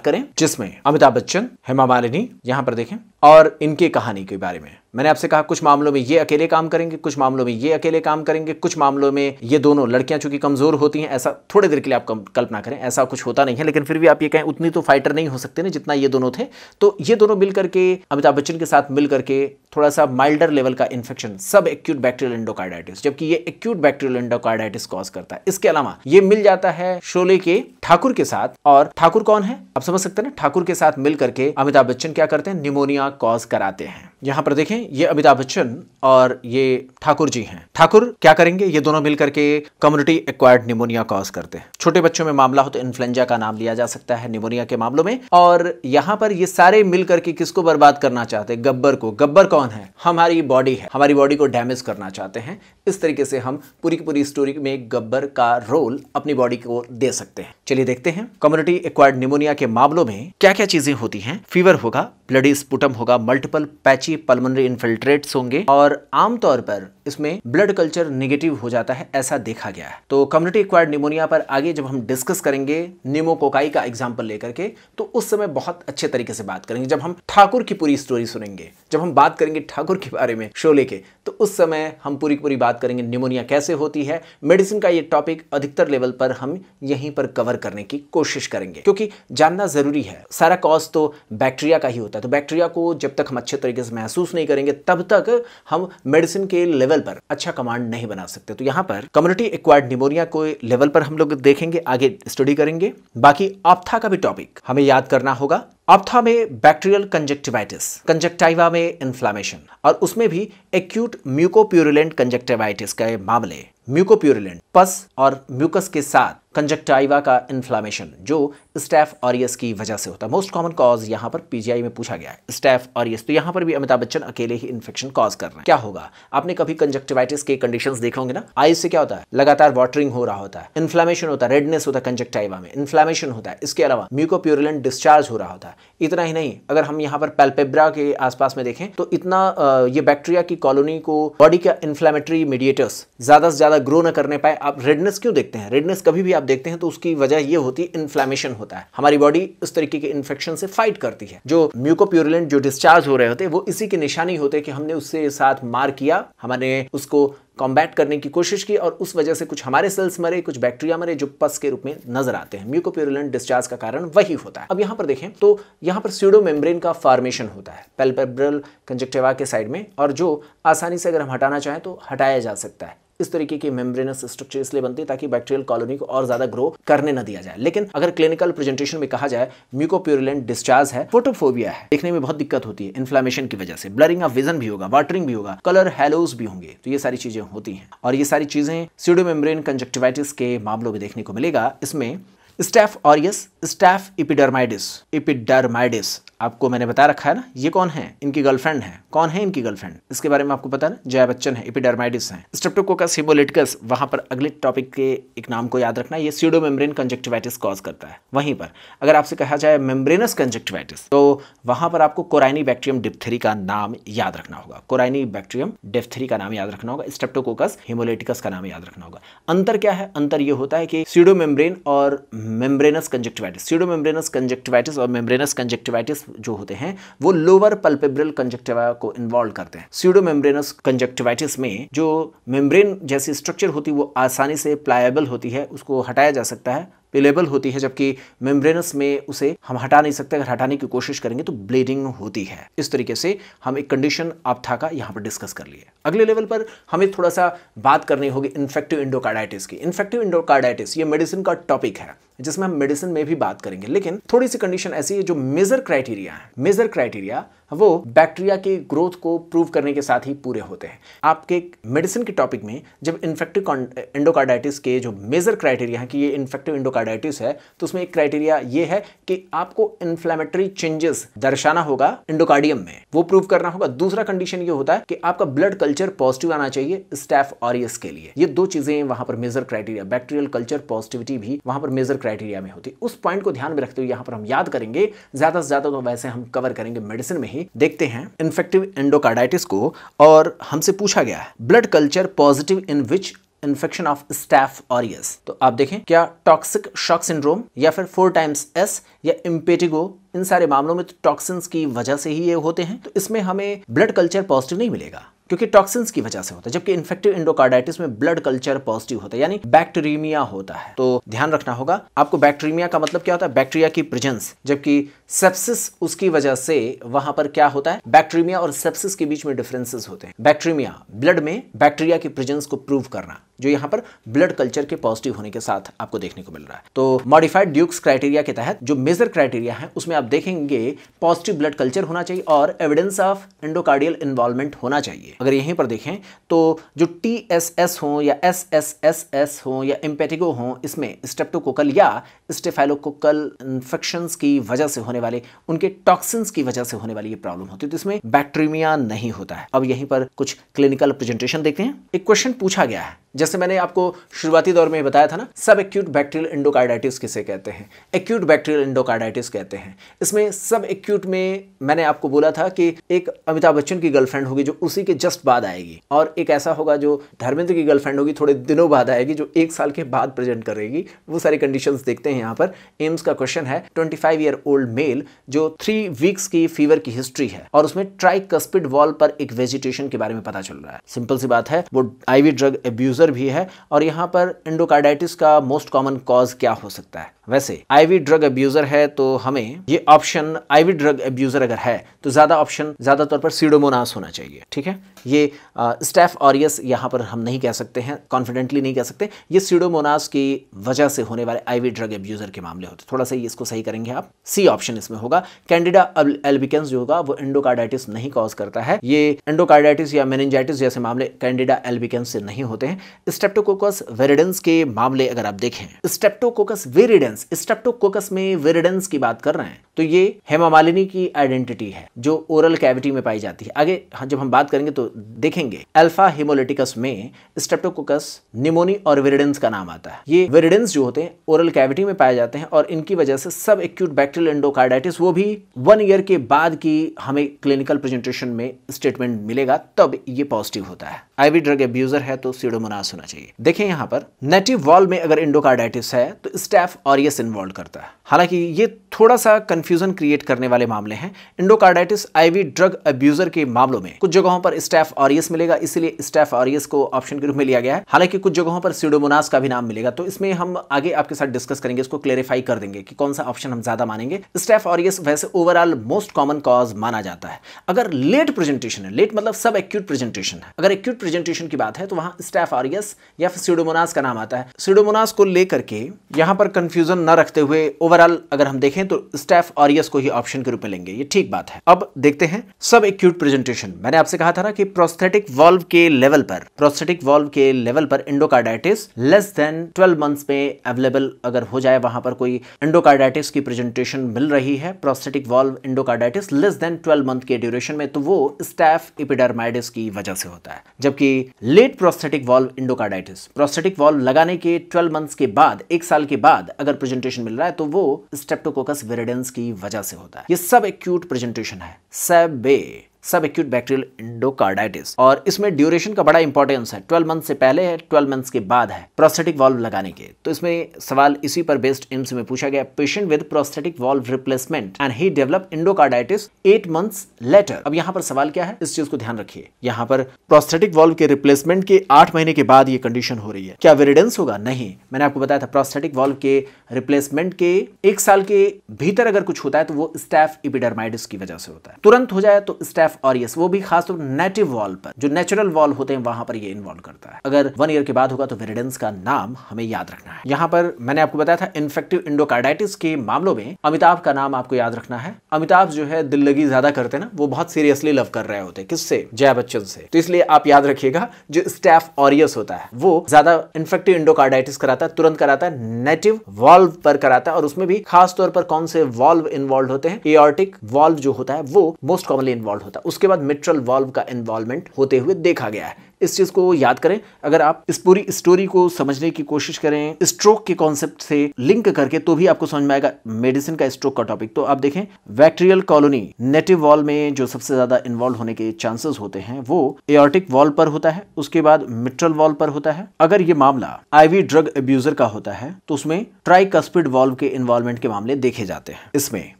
करें, जिसमें अमिताभ बच्चन, हेमा मालिनी, यहाँ पर देखें, और इनके कहानी के बारे में। मैंने आपसे कहा, कुछ मामलों में ये अकेले काम करेंगे, कुछ मामलों में ये अकेले काम करेंगे, कुछ मामलों में ये दोनों लड़कियाँ चूँकि कमज़ोर होती हैं, ऐसा थोड़ी देर के लिए आप कल्पना करें, ऐसा कुछ होता नहीं है, लेकिन फिर भी आप ये कहें, उतनी तो फाइटर नहीं हो सकते ना जितना ये दोनों थे। तो ये दोनों मिल करके अमिताभ बच्चन के साथ मिल करके थोड़ा सा माइल्डर लेवल का इन्फेक्शन सब एक्यूट बैक्टीरियल एंडोकार्डाइटिस जबकि ये एक्यूट बैक्टीरियल एंडोकार्डाइटिस कॉज करता है। इसके अलावा ये मिल जाता है शोले के ठाकुर के साथ, और ठाकुर कौन है? आप समझ सकते हैं ना, ठाकुर के साथ मिल करके अमिताभ बच्चन क्या करते हैं? निमोनिया कॉज कराते हैं। यहाँ पर देखें, ये अमिताभ बच्चन और ये ठाकुर जी हैं। ठाकुर क्या करेंगे? ये दोनों मिलकर के कम्युनिटी एक्वायर्ड निमोनिया कॉज करते हैं। छोटे बच्चों में मामला हो तो इन्फ्लुएंजा का नाम लिया जा सकता है निमोनिया के मामलों में। और यहाँ पर ये सारे मिलकर के किसको बर्बाद करना चाहते हैं? गब्बर को। गब्बर कौन है? हमारी बॉडी है। हमारी बॉडी को डैमेज करना चाहते हैं। इस तरीके से हम पूरी की पूरी स्टोरी में गब्बर का रोल अपनी बॉडी को दे सकते हैं। चलिए देखते हैं। कम्युनिटी एक्वायर्ड निमोनिया के मामलों में क्या क्या चीज़ें होती हैं? फीवर होगा ब्लडी स्पुटम होगा मल्टीपल पैची पल्मोनरी इन्फिल्ट्रेट्स होंगे और आमतौर पर इसमें ब्लड कल्चर निगेटिव हो जाता है, ऐसा देखा गया है। तो कम्युनिटी एक्वायर्ड निमोनिया पर आगे जब हम डिस्कस करेंगे निमोकोकाई का एग्ज़ाम्पल लेकर के तो उस समय बहुत अच्छे तरीके से बात करेंगे। जब हम ठाकुर की पूरी स्टोरी सुनेंगे, जब हम बात करेंगे ठाकुर के बारे में शोले के तो उस समय हम पूरी पूरी बात करेंगे निमोनिया कैसे होती है। मेडिसिन का ये टॉपिक अधिकतर लेवल पर हम यहीं पर कवर करने की कोशिश करेंगे, क्योंकि जानना ज़रूरी है। सारा कॉज तो बैक्टीरिया का ही होता है। तो बैक्टीरिया को जब तक हम अच्छे तरीके से महसूस नहीं करेंगे, तब तक हम मेडिसिन के लेवल पर अच्छा कमांड नहीं बना सकते। तो यहाँ पर कम्युनिटी एक्वायर्ड निमोनिया को लेवल पर हम लोग देखेंगे, आगे स्टडी करेंगे। बाकी ऑप्था का भी टॉपिक हमें याद करना होगा। ऑप्था में बैक्टीरियल कंजेक्टिवाइटिस कंजेक्टाइवा में इन्फ्लामेशन और उसमें भी एक्यूट म्यूकोप्यूरिलेंट कंजेक्टिवाइटिस के मामले। म्यूकोप्यूरिलेंट पस और म्यूकस के साथ कंजक्टाइवा का इन्फ्लामेशन जो स्टैफ ऑरियस की वजह से होता है। मोस्ट कॉमन कॉज यहाँ पर पीजीआई में पूछा गया है। स्टैफ ऑरियस तो यहाँ पर भी अमिताभ बच्चन अकेले ही इन्फेक्शन कॉज कर रहे हैं। क्या होगा? आपने कभी कंजक्टिवाइटिस के कंडीशंस देखे होंगे ना? आइज़ से क्या होता है? लगातार वाटरिंग हो रहा होता है। इन्फ्लामेशन होता है रेडनेस होता है कंजक्टाइवा में। इन्फ्लामेशन होता है। इसके अलावा म्यूकोप्यूरिलेंट डिस्चार्ज हो रहा होता है। इतना ही नहीं, अगर हम यहाँ पर पेल्पेब्रा के आसपास में देखें तो इतना ये बैक्टीरिया की कॉलोनी को बॉडी का इन्फ्लामेटरी मीडिएटर्स ज़्यादा से ज़्यादा ग्रो न करने पाए। आप रेडनेस क्यों देखते हैं? रेडनेस कभी भी आप देखते हैं तो उसकी वजह यह होती है इन्फ्लेमेशन होता है। हमारी बॉडी इस तरीके के इन्फेक्शन से फाइट करती है। जो म्यूकोप्यूरिलेंट जो डिस्चार्ज हो रहे होते हैं, वो इसी की निशानी होते हैं कि हमने उससे साथ मार किया, हमने उसको कॉम्बैट करने की कोशिश की और उस वजह से कुछ हमारे सेल्स मरे, कुछ बैक्टीरिया मरे जो पस के रूप में नज़र आते हैं। म्यूकोप्यूरुलेंट डिस्चार्ज का कारण वही होता है। अब यहाँ पर देखें तो यहाँ पर सीडो मेम्ब्रेन का फॉर्मेशन होता है पेल्पेब्रल कंजक्टिवा के साइड में और जो आसानी से अगर हम हटाना चाहें तो हटाया जा सकता है। इस तरीके की मेम्ब्रेनस स्ट्रक्चर इसलिए बनती है ताकि बैक्टीरियल कॉलोनी को और ज़्यादा ग्रो करने न दिया जाए। लेकिन अगर क्लिनिकल प्रेजेंटेशन में कहा जाए म्यूकोप्यूरिलेंट डिस्चार्ज है फोटोफोबिया है। देखने में बहुत दिक्कत होती है इन्फ्लामेशन की वजह से। ब्लरिंग ऑफ़ विजन भी होगा वाटरिंग भी होगा कलर हेलोज भी होंगे। तो ये सारी चीज़ें होती हैं। और ये सारी चीज़ें सीडोमेम्ब्रेन कंजक्टिवाइटिस के मामलों में देखने को मिलेगा। इसमें staph aureus staph epidermidis epidermidis आपको मैंने बता रखा है ना, ये कौन है? इनकी गर्लफ्रेंड है। कौन है इनकी गर्लफ्रेंड इसके बारे में आपको पता है जया बच्चन है इपिडर्माइडिस है। स्ट्रेप्टोकोकस हिमोलिटिकस वहाँ पर अगले टॉपिक के एक नाम को याद रखना, ये सीडो मेम्ब्रेन कंजक्टिवाइटिस कॉज करता है। वहीं पर, अगर आपसे कहा जाए मेम्ब्रेनस कंजक्टिवाइटिस तो वहाँ पर आपको कोराइनी बैक्टीरियम डिप्थेरी का नाम याद रखना होगा। कोराइनी बैक्टीरियम डिप्थेरी का नाम याद रखना होगा स्ट्रेप्टोकोकस हिमोलिटिकस का नाम याद रखना होगा। अंतर क्या है? अंतर यह होता है कि सीडो मेम्ब्रेन और membranous conjunctivitis pseudo membranous conjunctivitis और मेम्ब्रेनस कंजक्टिवाइटिस जो होते हैं, वो लोअर पल्पेब्रल कंजक्टिवा को इन्वॉल्व करते हैं। सीडो मेम्ब्रेनस कंजक्टिवाइटिस में जो मेम्ब्रेन जैसी स्ट्रक्चर होती है, वो आसानी से प्लायबल होती है, उसको हटाया जा सकता है पिलेबल होती है, जबकि मेम्ब्रेनस में उसे हम हटा नहीं सकते, अगर हटाने की कोशिश करेंगे तो ब्लीडिंग होती है। इस तरीके से हम एक कंडीशन आपथा का यहाँ पर डिस्कस कर लिए। अगले लेवल पर हमें थोड़ा सा बात करनी होगी इन्फेक्टिव इंडोकार्डाइटिस की। इन्फेक्टिव इंडोकार्डाइटिस ये मेडिसिन का टॉपिक है। जिसमें हम मेडिसिन में भी बात करेंगे। लेकिन थोड़ी सी कंडीशन ऐसी है जो मेजर क्राइटेरिया है। मेजर क्राइटेरिया वो बैक्टीरिया के ग्रोथ को प्रूव करने के साथ ही पूरे होते हैं। आपके मेडिसिन के टॉपिक में जब इन्फेक्टिव इंडोकार्डाइटिस के जो मेजर क्राइटेरिया है कि ये इन्फेक्टिव इंडोकार्डाइटिस है तो उसमें एक क्राइटेरिया ये है कि आपको इन्फ्लेमेटरी चेंजेस दर्शाना होगा इंडोकार्डियम में। वो प्रूव करना होगा। दूसरा कंडीशन ये होता है कि आपका ब्लड कल्चर पॉजिटिव आना चाहिए स्टैफ ऑरियस के लिए। ये दो चीज़ें वहाँ पर major criteria bacterial culture positivity भी वहाँ पर मेजर क्राइटेरिया में होती। उस पॉइंट को ध्यान में रखते हुए यहाँ पर हम याद करेंगे, ज़्यादा से ज़्यादा तो वैसे हम कवर करेंगे मेडिसिन में ही। देखते हैं इन्फेक्टिव एंडोकार्डाइटिस को और हमसे पूछा गया है blood culture positive in which infection of staph aureus तो आप देखें, क्या टॉक्सिक शॉक सिंड्रोम या फिर फोर टाइम्स एस या इम्पेटिगो इन सारे मामलों में तो टॉक्सिन्स की वजह से ही ये होते हैं। तो इसमें हमें ब्लड कल्चर पॉजिटिव नहीं मिलेगा। क्योंकि टॉक्सिन्स की वजह से होता है, जबकि इन्फेक्टिव इंडोकार्डाइटिस में ब्लड कल्चर पॉजिटिव होता है, यानी बैक्टीरियमिया होता है। तो ध्यान रखना होगा, आपको बैक्टीरियमिया का मतलब क्या होता है? बैक्टीरिया की प्रेजेंस जबकि सेप्सिस उसकी वजह से वहाँ पर क्या होता है? बैक्टीरिया और सेप्सिस के बीच में डिफरेंसेस होते हैं। बैक्टीरिया ब्लड में बैक्टीरिया की प्रेजेंस को प्रूव करना, जो यहाँ पर ब्लड कल्चर के पॉजिटिव होने के साथ आपको देखने को मिल रहा है। तो मॉडिफाइड ड्यूक्स क्राइटेरिया के तहत जो मेजर क्राइटेरिया है, उसमें आप देखेंगे पॉजिटिव ब्लड कल्चर होना चाहिए और एविडेंस ऑफ़ एंडोकार्डियल इन्वॉल्वमेंट होना चाहिए। अगर यहीं पर देखें तो जो टी एस एस हो या एस एस एस एस हो या इम्पेटिगो हो, इसमें स्टेप्टोकोकल या स्टेफाइलोकोकल इन्फेक्शन की वजह से होने वाले, उनके टॉक्सिन्स की वजह से होने वाली ये प्रॉब्लम होती है। तो इसमें बैक्टीरिया नहीं होता है। अब यहीं पर कुछ क्लिनिकल प्रेजेंटेशन देखते हैं। एक क्वेश्चन पूछा गया है। जैसे मैंने आपको शुरुआती दौर में बताया था ना सब एक्यूट बैक्टीरियल इंडोकार्डाइटिस किसे कहते हैं? एक्यूट बैक्टीरियल इंडोकार्डाइटिस कहते हैं। इसमें सब एक्यूट में मैंने आपको बोला था कि एक अमिताभ बच्चन की गर्लफ्रेंड होगी जो उसी के जस्ट बाद आएगी। और एक ऐसा होगा जो धर्मेंद्र की गर्लफ्रेंड होगी, थोड़े दिनों बाद आएगी, जो एक साल के बाद प्रेजेंट करेगी। वो सारी कंडीशन देखते हैं यहाँ पर। एम्स का क्वेश्चन है ट्वेंटी ईयर ओल्ड मेल, जो थ्री वीक्स की फीवर की हिस्ट्री है, और उसमें ट्राइकस्पिड वॉल पर एक वेजिटेशन के बारे में पता चल रहा है। सिंपल सी बात है, वो आईवी ड्रग एब्यूजर भी है, और यहाँ पर इंडोकार्डाइटिस का मोस्ट कॉमन कॉज क्या हो सकता है? वैसे आईवी ड्रग एब्यूजर है तो हमें ये ऑप्शन आईवी ड्रग अब्यूजर अगर है तो ज़्यादा ऑप्शन ज़्यादा तौर पर सीडोमोनास होना चाहिए, ठीक है? ये स्टैफ ऑरियस यहाँ पर हम नहीं कह सकते हैं कॉन्फिडेंटली नहीं कह सकते। ये सीडोमोनास की वजह से होने वाले आईवी ड्रग एब्यूज़र के मामले होते थोड़ा सा इसको सही करेंगे आप। सी ऑप्शन इसमें होगा। कैंडिडा एल्बिकेंस जो होगा, वो एंडोकार्डाइटिस नहीं कॉज करता है। ये एंडोकार्डाइटिस या मेनिंजाइटिस जैसे मामले कैंडिडा एल्बिकेंस से नहीं होते हैं। स्टेप्टोकोकस वेरिडेंस के मामले अगर आप देखें स्टेप्टोकोकस वेरिडेंस स्टेप्टोकोकस में वेरिडेंस की बात कर रहे हैं तो ये हेमामालिनी की आइडेंटिटी है, जो ओरल कैविटी में पाई जाती है। आगे जब हम बात करेंगे तो देखेंगे। अल्फ़ा हिमोलिटिकस में स्ट्रेप्टोकोकस, निमोनी और विरिडेंस का नाम आता है। ये वेरिडेंस जो होते हैं, ओरल कैविटी में पाए जाते हैं और इनकी वजह से सब एक्यूट बैक्टीरियल एंडोकार्डाइटिस वो भी वन ईयर के बाद की हमें क्लिनिकल प्रेजेंटेशन में स्टेटमेंट मिलेगा, तब ये पॉजिटिव होता है। आईवी ड्रग एब्यूजर है तो सीडोमोनास होना चाहिए। देखें यहाँ पर नेटिव वॉल में अगर इंडोकार्डाइटिस है तो स्टैफ ऑरियस इन्वॉल्व करता है। हालाँकि ये थोड़ा सा कंफ्यूजन क्रिएट करने वाले मामले हैं। इंडोकार्डाइटिस आईवी ड्रग अब्यूजर के मामलों में कुछ जगहों पर स्टैफ ऑरियस मिलेगा, इसीलिए स्टैफ ऑरियस को ऑप्शन के रूप में लिया गया है। हालाँकि कुछ जगहों पर सीडोमोनास का भी नाम मिलेगा तो इसमें हम आगे आपके साथ डिस्कस करेंगे, इसको क्लेरिफाई कर देंगे कि कौन सा ऑप्शन हम ज़्यादा मानेंगे। स्टैफ ऑरियस वैसे ओवरऑल मोस्ट कॉमन कॉज माना जाता है। अगर लेट प्रेजेंटेशन है लेट मतलब सब एक्यूट प्रेजेंटेशन है। अगर एक्यूट प्रेजेंटेशन की बात है तो वहाँ स्टैफ ऑरियस या फिर सीडोमोनास का नाम आता है। सीडोमोनास को लेकर के यहाँ पर कंफ्यूजन न रखते हुए ओवरऑल अगर हम देखें तो स्टैफ ऑरियस को ही ऑप्शन के रूप में लेंगे। ये ठीक बात है। अब देखते हैं सब एक्यूट प्रेजेंटेशन मैंने आपसे कहा था ना कि प्रोस्थेटिक वॉल्व के लेवल पर प्रोस्थेटिक वॉल्व के लेवल पर इंडोकार्डाइटिस लेस देन 12 मंथ्स में अवेलेबल अगर हो जाए, वहाँ पर कोई इंडोकार्डाइटिस की प्रेजेंटेशन मिल रही है prosthetic valve endocarditis less than 12 month के ड्यूरेशन में तो वो स्टैफ इपिडर्माइडिस की वजह से होता है। जबकि late prosthetic valve endocarditis prosthetic valve लगाने के 12 मंथ्स के बाद, एक साल के बाद अगर प्रेजेंटेशन मिल रहा है तो वो स्टेप्टोकोकस वेरिडेंस की वजह से होता है। ये सब एक्यूट प्रेजेंटेशन है। सबे सब एक्यूट बैक्टीरियल इंडोकार्डाइटिस और इसमें ड्यूरेशन का बड़ा इंपॉर्टेंस है। 12 मंथ से पहले है 12 मंथ्स के बाद है प्रोस्थेटिक वॉल्व लगाने के। तो इसमें सवाल इसी पर बेस्ड एम्स में पूछा गया। Patient with prosthetic valve replacement and he develop endocarditis eight months later अब यहाँ पर सवाल क्या है? इस चीज़ को ध्यान रखिए। यहाँ पर प्रोस्थेटिक वॉल्व के रिप्लेसमेंट के आठ महीने के बाद ये कंडीशन हो रही है। क्या वेरिडेंस होगा? नहीं। मैंने आपको बताया था प्रोस्थेटिक वॉल्व के रिप्लेसमेंट के एक साल के भीतर अगर कुछ होता है तो वो स्टैफ इपिडर्माइडिस की वजह से होता है। तुरंत हो जाए तो स्टैफ और यस वो भी खास तौर नेटिव वॉल पर। जो नेचुरल वॉल होते हैं, वहाँ पर ये इन्वॉल्व करता है। अगर वन ईयर के बाद होगा तो वेरिडेंस का नाम हमें याद रखना है। यहाँ पर मैंने आपको बताया था इन्फेक्टिव इंडोकार्डाइटिस के मामलों में अमिताभ का नाम आपको याद रखना है। अमिताभ जो है दिल लगी ज़्यादा करते ना, वो बहुत सीरियसली लव कर रहे होते किससे? जया बच्चन से। तो इसलिए आप याद रखिएगा, जो स्टैफ ऑरियस होता है, वो ज़्यादा इन्फेक्टिव इंडोकार्डाइटिस कराता है, तुरंत कराता है नेटिव वॉल्व पर कराता है। और उसमें भी खास तौर पर कौन से वॉल्व इन्वॉल्व होते हैं? एऑर्टिक वॉल्व जो होता है, वो मोस्ट कॉमनली इन्वॉल्व होता है। उसके बाद मिट्रल वॉल्व का इन्वॉल्वमेंट होते हुए देखा गया है। इस चीज़ को याद करें, अगर आप इस पूरी स्टोरी को समझने की कोशिश करें स्ट्रोक के कॉन्सेप्ट से लिंक करके तो भी आपको समझ में आएगा मेडिसिन का स्ट्रोक का टॉपिक तो आप देखें बैक्टीरियल कॉलोनी नेटिव वॉल में जो सबसे ज़्यादा इन्वॉल्व होने के चांसेस होते हैं, वो एओर्टिक वॉल पर होता है, उसके बाद मिट्रल वॉल पर होता है। अगर ये मामला आईवी ड्रग एब्यूजर का होता है तो उसमें ट्राइकस्पिड वॉल्व के इन्वॉल्वमेंट के मामले देखे जाते हैं। इसमें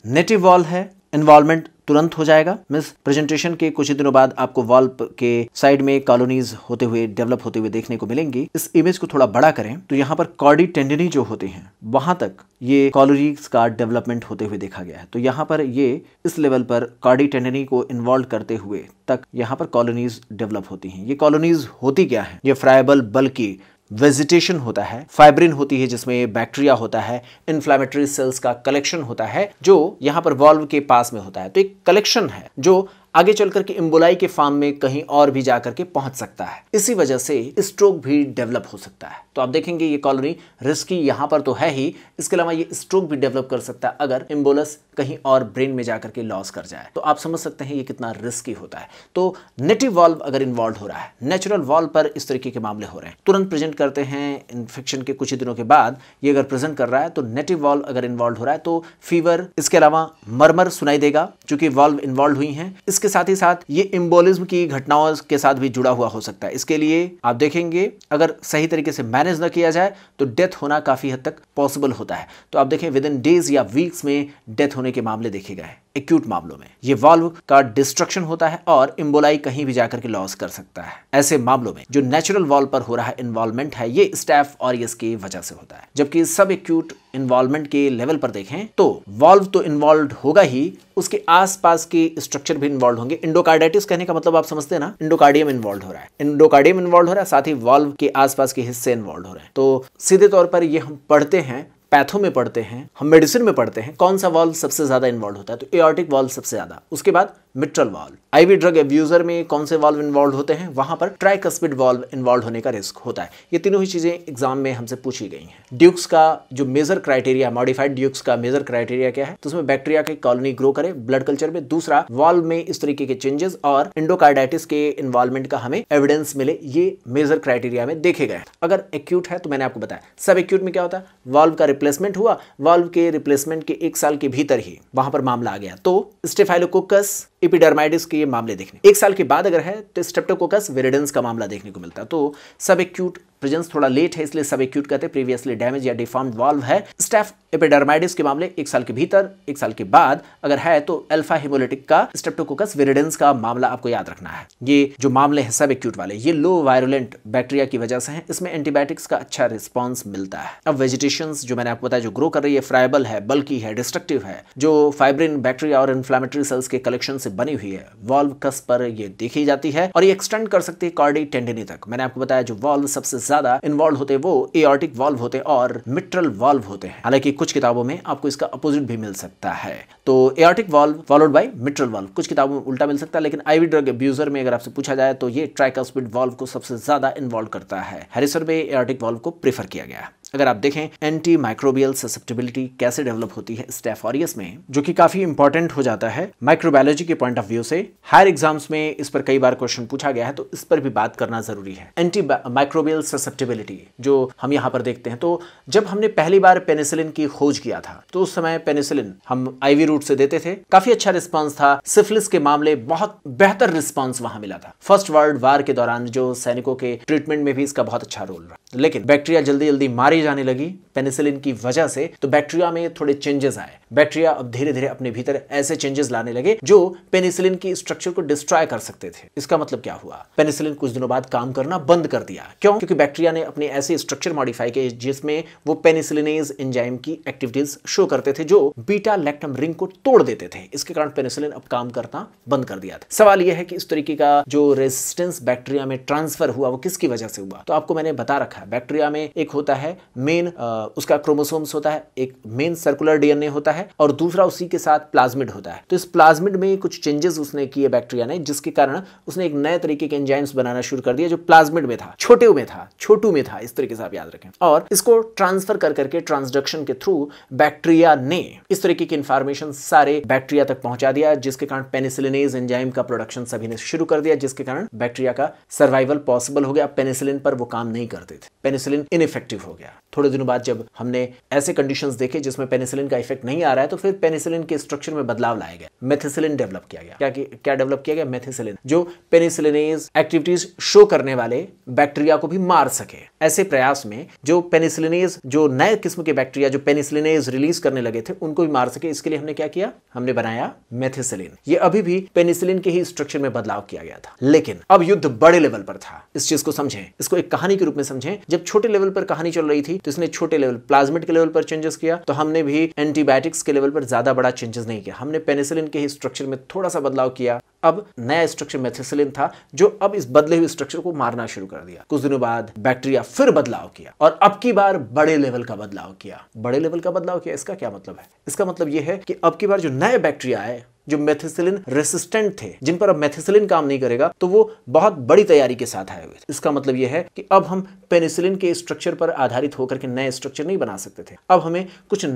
नेटिव वॉल है इन्वॉल्वमेंट तुरंत हो जाएगा। मिस प्रेजेंटेशन के कुछ ही दिनों बाद आपको वॉल के साइड में कॉलोनीज होते हुए डेवलप होते हुए देखने को मिलेंगी। इस इमेज को थोड़ा बड़ा करें तो यहाँ पर कॉर्डी टेंडनी जो होते हैं, वहाँ तक ये कॉलोनीज का डेवलपमेंट होते हुए देखा गया है। तो यहाँ पर ये, इस लेवल पर कॉडी टेंडनी को इन्वॉल्व करते हुए तक यहाँ पर कॉलोनीज डेवलप होती हैं। ये कॉलोनीज होती क्या है? ये फ्राइबल बल्कि वेजिटेशन होता है, फाइब्रिन होती है जिसमें बैक्टीरिया होता है इन्फ्लामेटरी सेल्स का कलेक्शन होता है, जो यहाँ पर वॉल्व के पास में होता है। तो एक कलेक्शन है, जो आगे चलकर के इम्बोलाई के फार्म में कहीं और भी जाकर के पहुँच सकता है। इसी वजह से स्ट्रोक भी डेवलप हो सकता है। तो आप देखेंगे ये कॉलोनी रिस्की यहाँ पर तो है ही। इसके अलावा ये स्ट्रोक भी डेवलप कर सकता है अगर इम्बोलस कहीं और ब्रेन में जाकर के लॉस कर जाए। तो आप समझ सकते हैं ये कितना रिस्की होता है। तो नेटिव वॉल्व अगर इन्वॉल्व हो रहा है, नेचुरल वॉल्व पर इस तरीके के मामले हो रहे हैं। तुरंत प्रेजेंट करते हैं इन्फेक्शन के कुछ ही दिनों के बाद ये अगर प्रेजेंट कर रहा है तो नेटिव वॉल्व अगर इन्वॉल्व हो रहा है तो फीवर, इसके अलावा मरमर सुनाई देगा, चूँकि वॉल्व इन्वॉल्व हुई है। इसके साथ ही साथ ये इम्बोलिज्म की घटनाओं के साथ भी जुड़ा हुआ हो सकता है। इसके लिए आप देखेंगे, अगर सही तरीके से मैनेज न किया जाए तो डेथ होना काफ़ी हद तक पॉसिबल होता है। तो आप देखें विद इन डेज़ या वीक्स में डेथ होने के मामले देखे गए एक्यूट मामलों में। ये वाल्व का डिस्ट्रक्शन होता है और इम्बोलाई कहीं भी जाकर के लॉस कर सकता है। ऐसे मामलों में जो नेचुरल वॉल्व पर हो रहा है इन्वॉल्वमेंट है, ये स्टैफ और की वजह से होता है। जबकि सब एक्यूट इन्वॉल्वमेंट के लेवल पर देखें तो वॉल्व तो इन्वॉल्व होगा ही, उसके आसपास के स्ट्रक्चर भी इन्वॉल्व होंगे। इंडोकार्डाइटिस कहने का मतलब आप समझते हैं ना इंडोकार्डियम इन्वॉल्व हो रहा है। इंडोकार्डियम इन्वॉल्व हो रहा है, साथ ही वॉल्व के आसपास के हिस्से इन्वॉल्व हो रहे हैं। तो सीधे तौर पर ये हम पढ़ते हैं पैथो में पढ़ते हैं, हम मेडिसिन में पढ़ते हैं, कौन सा वॉल्व सबसे ज़्यादा इन्वॉल्व होता है? तो एयोटिक वॉल्व सबसे ज़्यादा। उसके बाद mitral valve. IV drug abuser में कौन से वॉल्व इन्वॉल्व होते हैं? वहाँ पर ट्राइकस्पिड वॉल्व इन्वॉल्व होने का रिस्क होता है। ये तीनों ही चीज़ें एग्ज़ाम में हमसे पूछी गई हैं। ड्यूक्स का जो मेजर क्राइटेरिया मॉडिफाइड ड्यूक्स का मेजर क्राइटेरिया क्या है? तो उसमें बैक्टीरिया की कॉलोनी ग्रो करे ब्लड कल्चर में। दूसरा, वॉल्व में इस तरीके के चेंजेस और इंडोकार्डाइटिस के इन्वॉल्वमेंट का हमें एविडेंस मिले। ये मेजर क्राइटेरिया में देखे गए अगर एक्यूट है तो मैंने आपको बताया। सब एक्यूट में क्या होता है? वॉल्व का रिप्लेसमेंट हुआ। वॉल्व के रिप्लेसमेंट के एक साल के भीतर ही वहाँ पर मामला आ गया। तो स्टेफाइलोकोकस एपिडर्माइटिस के मामले देखने एक साल के बाद अगर है तो स्टेप्टोकोकस वेरिडेंस का मामला देखने को मिलता है। तो सब एक्यूट प्रेजेंस थोड़ा लेट है, इसलिए सब एक्यूट कहते हैं प्रीवियसली डैमेज या डिफॉर्म्ड वाल्व है। स्टेफ एपिडर्माइटिस के मामले एक साल के भीतर, एक साल के बाद अगर है तो अल्फ़ा हिमोलिटिक का स्टेप्टोकोकस विरिडेंस का मामला आपको याद रखना है। ये जो मामले हैं सब एक्यूट वाले, ये लो वायरुलेंट बैक्टीरिया की वजह से हैं, इसमें एंटीबायोटिक्स का अच्छा रिस्पॉन्स मिलता है। अब वेजिटेशन जो मैंने आपको बताया, जो ग्रो कर रही है फ्राइबल है बल्कि है डिस्ट्रक्टिव है, जो फाइब्रिन बैक्टीरिया और इन्फ्लामेटरी सेल्स के कलेक्शन से बनी हुई है वॉल्व कस पर ये देखी जाती है और ये एक्सटेंड कर सकती है कार्डी टेंडिनी तक मैंने आपको बताया, जो वॉल्व सबसे ज़्यादा इन्वॉल्व होते, वो एआर्टिक वॉल्व होते और मिट्रल वॉल्व होते हैं। हालाँकि कुछ किताबों में आपको इसका अपोजिट भी मिल सकता है। तो aortic valve followed by mitral valve कुछ किताबों में उल्टा मिल सकता है, लेकिन आईवी ड्रग अब्यूजर में अगर आपसे पूछा जाए तो ये ट्राइकास्पिड वॉल्व को सबसे ज़्यादा इन्वॉल्व करता है। हैरिसर में एआर्टिक वॉल्व को प्रीफर किया गया। अगर आप देखें एंटी माइक्रोबियल ससेप्टिबिलिटी कैसे डेवलप होती है स्टेफोरियस में, जो कि काफ़ी इंपॉर्टेंट हो जाता है माइक्रोबायोलॉजी के पॉइंट ऑफ़ व्यू से। हायर एग्ज़ाम्स में इस पर कई बार क्वेश्चन पूछा गया है तो इस पर भी बात करना ज़रूरी है। एंटी माइक्रोबियल ससेप्टिबिलिटी जो हम यहाँ पर देखते हैं तो जब हमने पहली बार पेनिसिलिन की खोज किया था तो उस समय पेनिसिलिन हम आईवी रूट से देते थे। काफ़ी अच्छा रिस्पॉन्स था। सिफिलिस के मामले बहुत बेहतर रिस्पॉन्स वहाँ मिला था। फ़र्स्ट वर्ल्ड वार के दौरान जो सैनिकों के ट्रीटमेंट में भी इसका बहुत अच्छा रोल रहा। लेकिन बैक्टीरिया जल्दी जल्दी मारी जाने लगी पेनिसिलिन की वजह से तो बैक्टीरिया में थोड़े चेंजेस आए। बैक्टीरिया अब धीरे धीरे अपने भीतर ऐसे चेंजेस लाने लगे जो पेनिसिलिन की स्ट्रक्चर को डिस्ट्रॉय कर सकते थे। इसका मतलब क्या हुआ? पेनिसिलिन कुछ दिनों बाद काम करना बंद कर दिया। क्यों? क्योंकि बैक्टीरिया ने अपने ऐसे स्ट्रक्चर मॉडिफाई किए जिसमें वो पेनिसिलिनेज एंजाइम की एक्टिविटीज़ शो करते थे जो बीटा लैक्टम रिंग को तोड़ देते थे। इसके कारण पेनिसिलिन अब काम करना बंद कर दिया था। सवाल यह है कि इस तरीके का जो रेजिस्टेंस बैक्टीरिया में ट्रांसफ़र हुआ, वो किसकी वजह से हुआ? तो आपको मैंने बता रखा है बैक्टीरिया में एक होता है मेन उसका क्रोमोसोम्स होता है, एक मेन सर्कुलर डीएनए होता है और दूसरा उसी के साथ प्लाज्मिड होता है। तो इस प्लाज्मिड में कुछ चेंजेस उसने किए बैक्टीरिया ने, जिसके कारण उसने एक नए तरीके के एंजाइम्स बनाना शुरू कर दिया जो प्लाज्मिड में था, छोटे में था, छोटू में था, इस तरीके से आप याद रखें। और इसको ट्रांसफ़र कर करके ट्रांसडक्शन के थ्रू बैक्टीरिया ने इस तरीके की इंफॉर्मेशन सारे बैक्टीरिया तक पहुँचा दिया, जिसके कारण पेनिसिलिनेज एंजाइम का प्रोडक्शन सभी ने शुरू कर दिया, जिसके कारण बैक्टीरिया का सर्वाइवल पॉसिबल हो गया। पेनिसिलिन पर वो काम नहीं करते थे। पेनिसिलिन इनइफेक्टिव हो गया। थोड़े दिनों बाद जब हमने ऐसे कंडीशन देखे जिसमें पेनिसिलिन का इफ़ेक्ट नहीं आ रहा है तो फिर पेनिसिलिन के स्ट्रक्चर में बदलाव लाया गया। मेथिसिलिन डेवलप किया गया। क्या क्या डेवलप किया गया? मेथिसिलिन जो पेनिसिलिनेज एक्टिविटीज़ शो करने वाले बैक्टीरिया को भी मार सके। ऐसे प्रयास में जो पेनिसिलिनेज जो नए किस्म के बैक्टीरिया जो पेनिसिलिनेज रिलीज़ करने लगे थे, उनको भी मार सके। इसके लिए हमने क्या किया? हमने बनाया मेथिसिलिन ये अभी भी पेनिसिलिन के ही स्ट्रक्चर में बदलाव किया गया था। लेकिन अब युद्ध बड़े लेवल पर था। इस चीज़ को समझें। इसको एक कहानी के रूप में समझें। जब छोटे लेवल पर कहानी चल रही थी तो इसने छोटे लेवल प्लाज्मिड के लेवल पर चेंजेस किया तो हमने भी एंटीबायोटिक्स के लेवल पर ज़्यादा बड़ा चेंजेस नहीं किया। हमने पेनिसिलिन के ही स्ट्रक्चर में थोड़ा सा बदलाव किया। अब नया स्ट्रक्चर मेथिसिलिन था, जो अब इस बदले हुए स्ट्रक्चर को मारना शुरू कर दिया। कुछ दिनों बाद बैक्टीरिया फिर बदलाव किया और अब की बार बड़े लेवल का बदलाव किया। बड़े लेवल का बदलाव किया, इसका क्या मतलब है? इसका मतलब यह है कि अब की बार जो नए बैक्टीरिया आए जो मेथिसिलिन रेसिस्टेंट थे, जिन पर अब मेथिसिलिन काम नहीं करेगा तो वो बहुत बड़ी तैयारी के साथ आए हुए थे। इसका मतलब यह है कि अब हम पेनिसिलिन के स्ट्रक्चर पर आधारित होकर के नए स्ट्रक्चर नहीं बना सकते थे। अब हमें कुछ